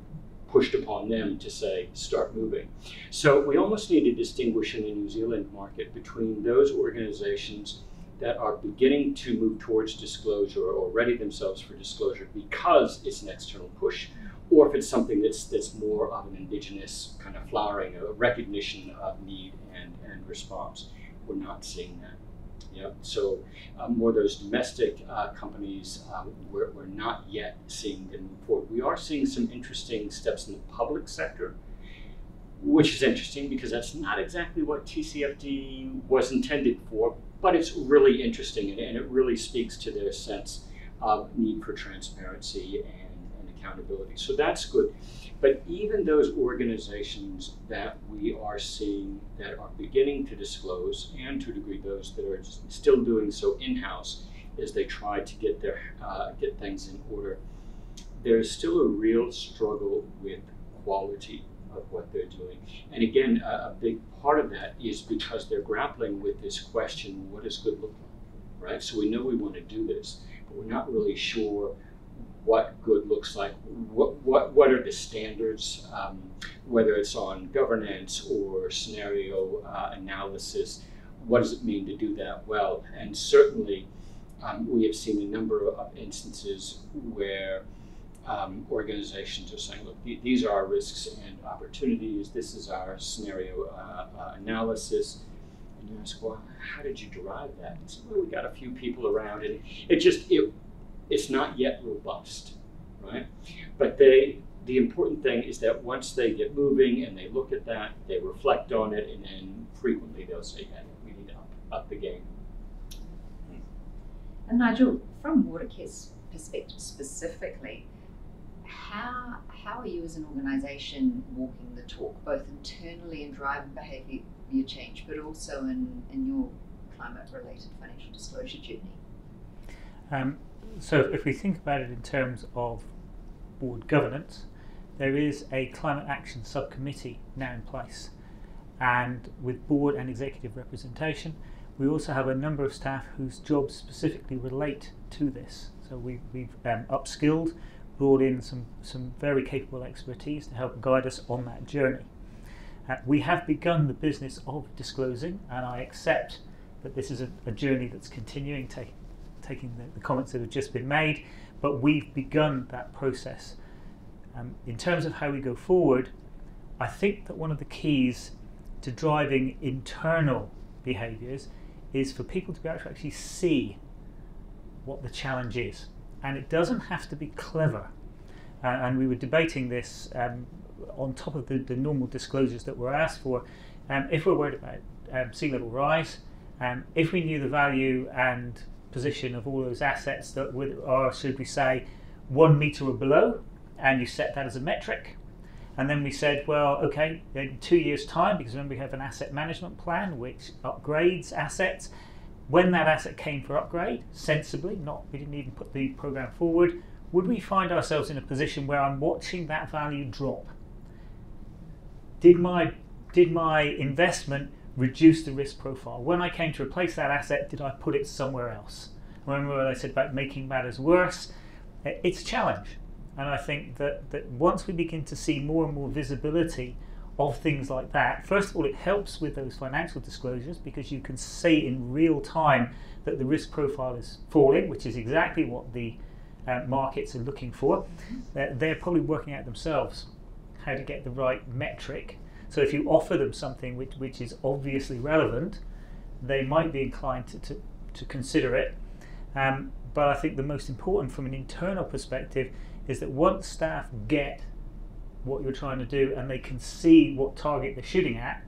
D: pushed upon them to say, start moving. So we almost need to distinguish in the New Zealand market between those organizations that are beginning to move towards disclosure or ready themselves for disclosure because it's an external push, or if it's something that's that's more of an indigenous kind of flowering, a recognition of need and, and response. We're not seeing that. Yep. So uh, more those domestic uh, companies, um, we're, we're not yet seeing them move forward. We are seeing some interesting steps in the public sector, which is interesting because that's not exactly what TCFD was intended for, but it's really interesting and, and it really speaks to their sense of need for transparency and, and accountability. So that's good. But even those organizations that we are seeing that are beginning to disclose, and to a degree those that are still doing so in-house as they try to get their uh, get things in order, there's still a real struggle with quality of what they're doing. And again, a, a big part of that is because they're grappling with this question: what does good look like? Right. So we know we want to do this, but we're not really sure what good looks like, what, what, what are the standards, um, whether it's on governance or scenario uh, analysis, what does it mean to do that well? And certainly, um, we have seen a number of instances where um, organizations are saying, look, these are our risks and opportunities. This is our scenario uh, uh, analysis. And you ask, well, how did you derive that? And so, well, we got a few people around, and it just it it's not yet robust, right? But they the important thing is that once they get moving and they look at that, they reflect on it, and then frequently they'll say, hey, we need to up, up the game.
C: And Nigel, from Watercare's perspective specifically, how how are you as an organisation walking the talk, both internally in driving behaviour change, but also in, in your climate related financial disclosure journey?
E: Um, so if we think about it in terms of board governance, there is a climate action subcommittee now in place. And with board and executive representation, we also have a number of staff whose jobs specifically relate to this. So we, we've um, upskilled, brought in some, some very capable expertise to help guide us on that journey. Uh, we have begun the business of disclosing, and I accept that this is a, a journey that's continuing, take, taking the, the, comments that have just been made, but we've begun that process. Um, in terms of how we go forward, I think that one of the keys to driving internal behaviours is for people to be able to actually see what the challenge is. And it doesn't have to be clever. Uh, and we were debating this um, on top of the, the, normal disclosures that were asked for. Um, if we're worried about um, sea level rise, um, if we knew the value and position of all those assets that or should we say, one metre or below, and you set that as a metric, and then we said, well, okay, in two years' time, because then we have an asset management plan which upgrades assets. When that asset came for upgrade, sensibly, not we didn't even put the program forward, would we find ourselves in a position where I'm watching that value drop? Did my did my investment reduce the risk profile? When I came to replace that asset, did I put it somewhere else? Remember what I said about making matters worse? It's a challenge. And I think that, that once we begin to see more and more visibility of things like that, first of all, it helps with those financial disclosures because you can see in real time that the risk profile is falling, which is exactly what the uh, markets are looking for. They're, they're probably working out themselves how to get the right metric. So if you offer them something which, which is obviously relevant, they might be inclined to, to, to consider it. Um, but I think the most important from an internal perspective is that once staff get what you're trying to do and they can see what target they're shooting at,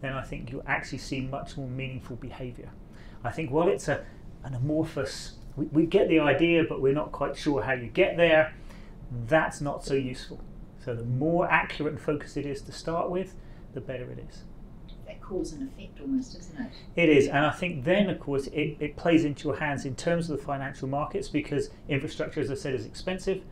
E: then I think you'll actually see much more meaningful behaviour. I think while it's a, an amorphous, we, we get the idea, but we're not quite sure how you get there, that's not so useful. So the more accurate and focused it is to start with, the better it is.
C: That cause and effect almost, isn't it?
E: It is, and I think then, of course, it, it plays into your hands in terms of the financial markets because infrastructure, as I said, is expensive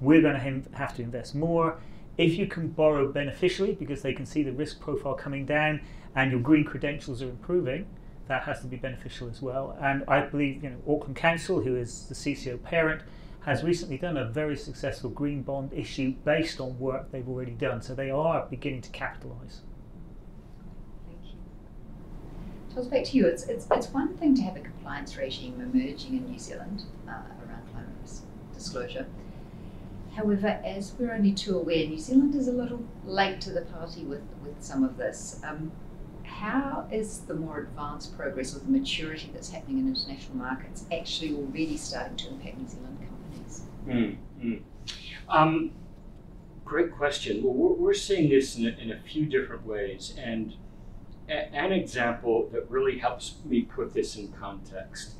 E: we're going to have to invest more. If you can borrow beneficially because they can see the risk profile coming down and your green credentials are improving, that has to be beneficial as well. And I believe, you know, Auckland Council, who is the CCO parent, has recently done a very successful green bond issue based on work they've already done. So they are beginning to capitalise.
C: Thank you. Charles, back to you. It's, it's, it's one thing to have a compliance regime emerging in New Zealand uh, around climate disclosure. However, as we're only too aware, New Zealand is a little late to the party with, with some of this. Um, how is the more advanced progress or the maturity that's happening in international markets actually already starting to impact New Zealand companies?
D: Mm, mm. Um, great question. Well, we're, we're seeing this in a, in a, few different ways. And a, an example that really helps me put this in context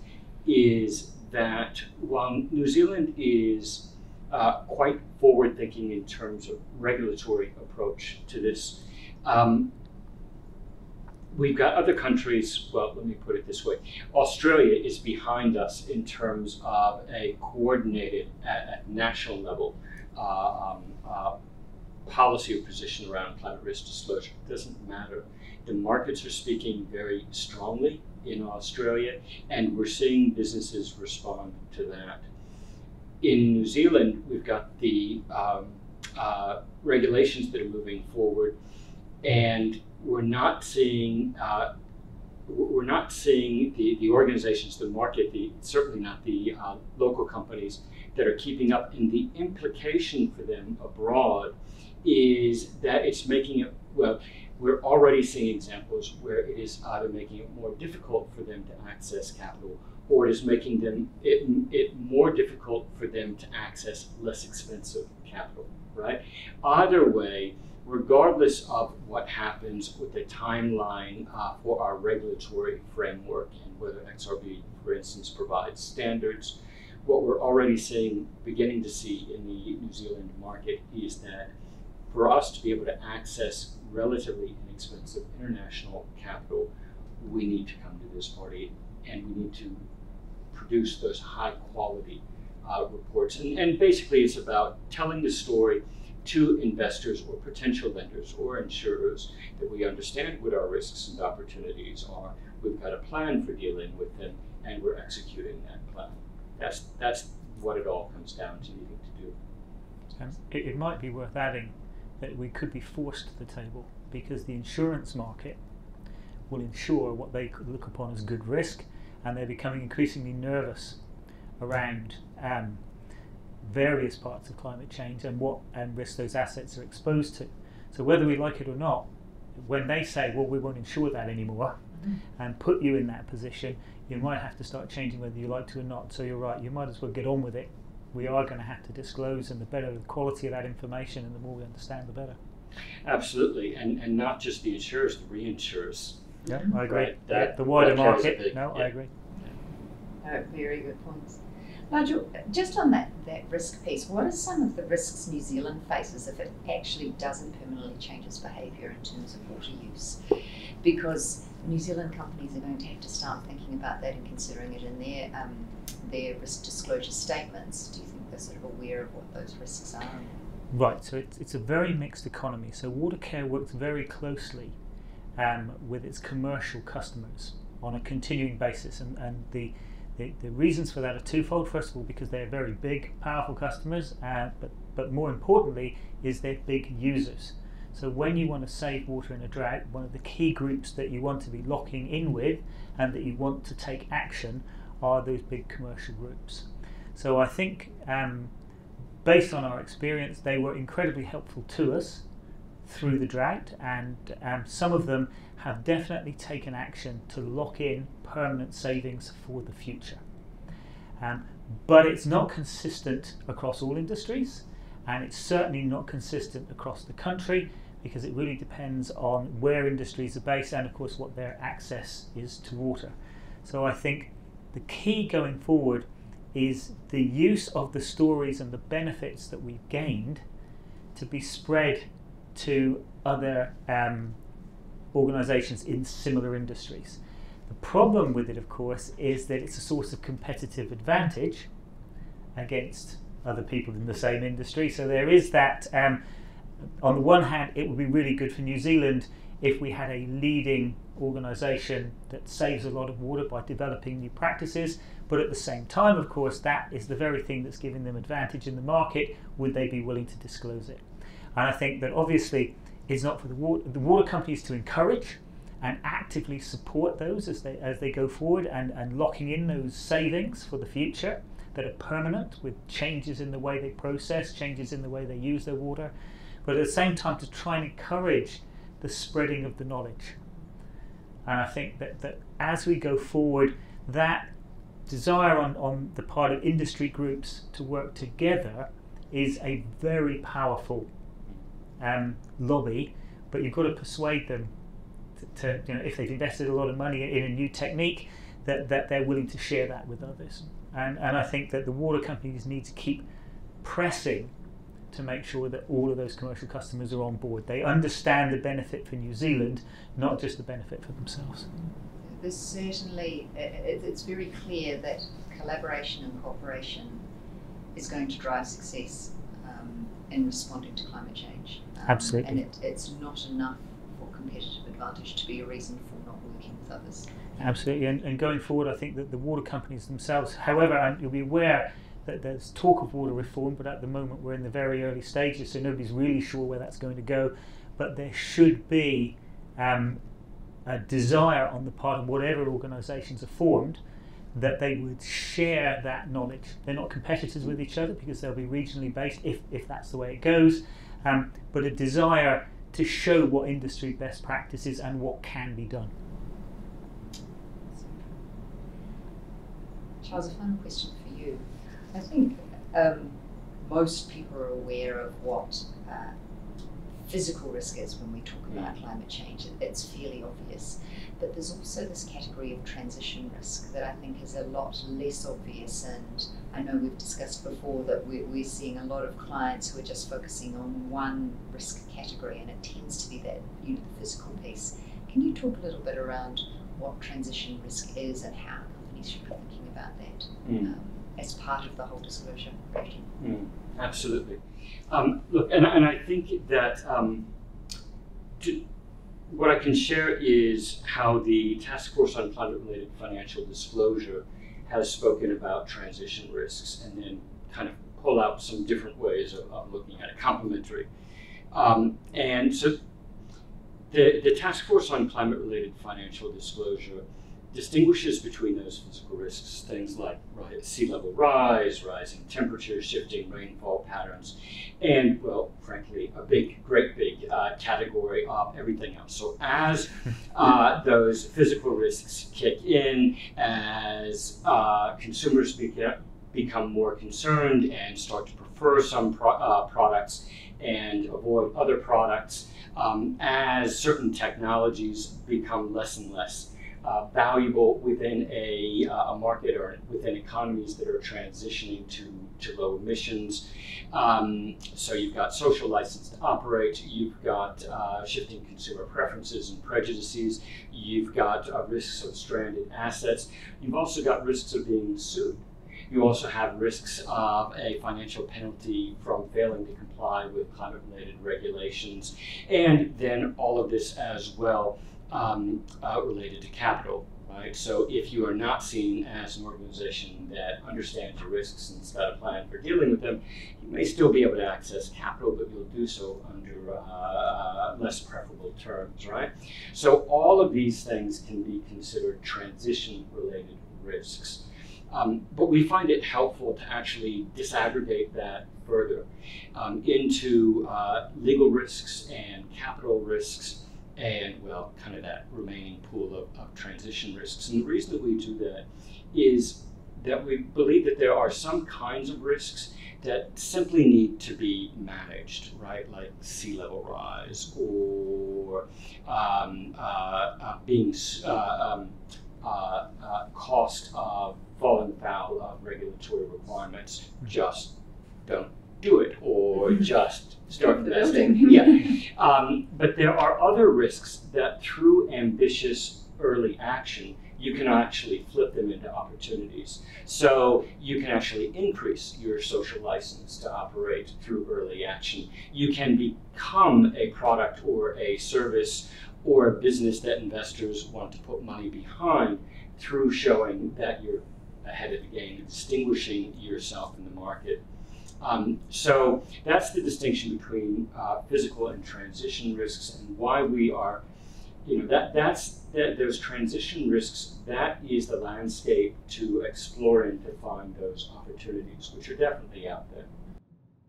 D: is that while New Zealand is uh, quite forward thinking in terms of regulatory approach to this. Um, we've got other countries, well, let me put it this way Australia is behind us in terms of a coordinated at, at national level uh, um, uh, policy or position around climate risk disclosure. It doesn't matter. The markets are speaking very strongly in Australia, and we're seeing businesses respond to that in New Zealand, we've got the um, uh, regulations that are moving forward, and we're not seeing uh, we're not seeing the, the organizations, the market, the certainly not the uh, local companies that are keeping up. And the implication for them abroad is that it's making it, well, we're already seeing examples where it is either making it more difficult for them to access capital or is making them it, it more difficult for them to access less expensive capital, right? Either way, regardless of what happens with the timeline uh, for our regulatory framework and whether XRB, for instance, provides standards, what we're already seeing, beginning to see in the New Zealand market is that for us to be able to access relatively inexpensive international capital, we need to come to this party and we need to produce those high quality uh, reports. And, and basically, it's about telling the story to investors or potential lenders or insurers that we understand what our risks and opportunities are. We've got a plan for dealing with them, and we're executing that plan. That's that's what it all comes down to needing to do.
E: And it, it might be worth adding that we could be forced to the table because the insurance market will insure what they look upon as good risk, and they're becoming increasingly nervous around um, various parts of climate change and what and risk those assets are exposed to. So whether we like it or not, when they say, well, we won't insure that anymore, mm-hmm. and put you in that position, you might have to start changing whether you like to or not. So you're right, you might as well get on with it. We are going to have to disclose, and the better the quality of that information and the more we understand, the better.
D: Absolutely, and, and not just the insurers, the reinsurers.
E: Yeah, I agree. Right. That, the wider market. Big, no, yeah. I agree.
C: Uh, very good points. Nigel, just on that, that risk piece, what are some of the risks New Zealand faces if it actually doesn't permanently change its behaviour in terms of water use? Because New Zealand companies are going to have to start thinking about that and considering it in their um, their risk disclosure statements. Do you think they're sort of aware of what those risks are?
E: Right, so it's, it's a very mixed economy. So Watercare works very closely um, with its commercial customers on a continuing basis, and, and the the, the reasons for that are twofold. First of all, because they're very big, powerful customers, uh, but, but more importantly, is they're big users. So when you want to save water in a drought, one of the key groups that you want to be locking in with and that you want to take action are those big commercial groups. So I think, um, based on our experience, they were incredibly helpful to us through the drought, and um, some of them have definitely taken action to lock in permanent savings for the future. Um, but it's not consistent across all industries, and it's certainly not consistent across the country because it really depends on where industries are based and, of course, what their access is to water. So I think the key going forward is the use of the stories and the benefits that we've gained to be spread to other um, organisations in similar industries. The problem with it, of course, is that it's a source of competitive advantage against other people in the same industry. So there is that. Um, on the one hand, it would be really good for New Zealand if we had a leading organisation that saves a lot of water by developing new practices. But at the same time, of course, that is the very thing that's giving them advantage in the market. Would they be willing to disclose it? And I think that obviously it's not for the water, the water companies to encourage and actively support those as they as they go forward and, and locking in those savings for the future that are permanent with changes in the way they process, changes in the way they use their water, but at the same time to try and encourage the spreading of the knowledge. And I think that, that as we go forward, that desire on, on the part of industry groups to work together is a very powerful um, lobby, but you've got to persuade them to, you know, if they've invested a lot of money in a new technique, that, that they're willing to share that with others. And, and I think that the water companies need to keep pressing to make sure that all of those commercial customers are on board. They understand the benefit for New Zealand, not just the benefit for themselves.
C: There's certainly, it's very clear that collaboration and cooperation is going to drive success in responding to climate change.
E: Um, Absolutely.
C: And it, it's not enough for competitive advantage to be a reason for not working with others.
E: Absolutely, and, and going forward, I think that the water companies themselves, however, and you'll be aware that there's talk of water reform, but at the moment we're in the very early stages, so nobody's really sure where that's going to go. But there should be um, a desire on the part of whatever organisations are formed that they would share that knowledge. They're not competitors with each other because they'll be regionally based if, if that's the way it goes, um, but a desire to show what industry best practices and what can be done.
C: Charles, a final question for you. I think um, most people are aware of what uh, physical risk is when we talk about climate change. It's fairly obvious. But there's also this category of transition risk that I think is a lot less obvious. And I know we've discussed before that we're, we're seeing a lot of clients who are just focusing on one risk category, and it tends to be that you know, the physical piece. Can you talk a little bit around what transition risk is and how companies should be thinking about that mm. um, as part of the whole disclosure regime?
D: Mm, absolutely. Um, look, and, and I think that um, to, what I can share is how the Task Force on Climate Related Financial Disclosure has spoken about transition risks and then kind of pull out some different ways of, of looking at it, complementary. Um, and so the, the Task Force on Climate Related Financial Disclosure distinguishes between those physical risks, things like sea level rise, rising temperatures, shifting rainfall patterns, and, well, frankly, a big, great big uh, category of everything else. So, as uh, those physical risks kick in, as uh, consumers become more concerned and start to prefer some pro uh, products and avoid other products, um, as certain technologies become less and less uh, valuable within a, uh, a, market or within economies that are transitioning to, to low emissions. Um, so you've got social license to operate, you've got uh, shifting consumer preferences and prejudices, you've got uh, risks of stranded assets, you've also got risks of being sued. You also have risks of a financial penalty from failing to comply with climate related regulations, and then all of this as well um, uh, related to capital, right? So if you are not seen as an organization that understands your risks and has got a plan for dealing with them, you may still be able to access capital, but you'll do so under uh, less preferable terms, right? So all of these things can be considered transition-related risks. Um, but we find it helpful to actually disaggregate that further um, into uh, legal risks and capital risks and well, kind of that remaining pool of, of transition risks. And the reason that we do that is that we believe that there are some kinds of risks that simply need to be managed, right? Like sea level rise or um, uh, uh, being uh, um, uh, uh, cost of falling foul of regulatory requirements. Just don't do it or just start investing. yeah. Um, but there are other risks that through ambitious early action, you can actually flip them into opportunities. So you can actually increase your social license to operate through early action. You can become a product or a service or a business that investors want to put money behind through showing that you're ahead of the game, distinguishing yourself in the market. Um, so that's the distinction between uh, physical and transition risks and why we are, you know, that, that's that those transition risks, that is the landscape to explore and to find those opportunities, which are definitely out there.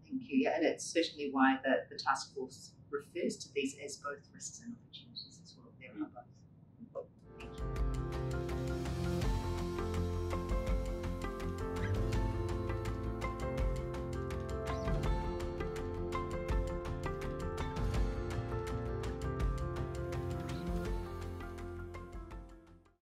C: Thank you. Yeah, and it's certainly why the, the task force refers to these as both risks and opportunities as well. There are both.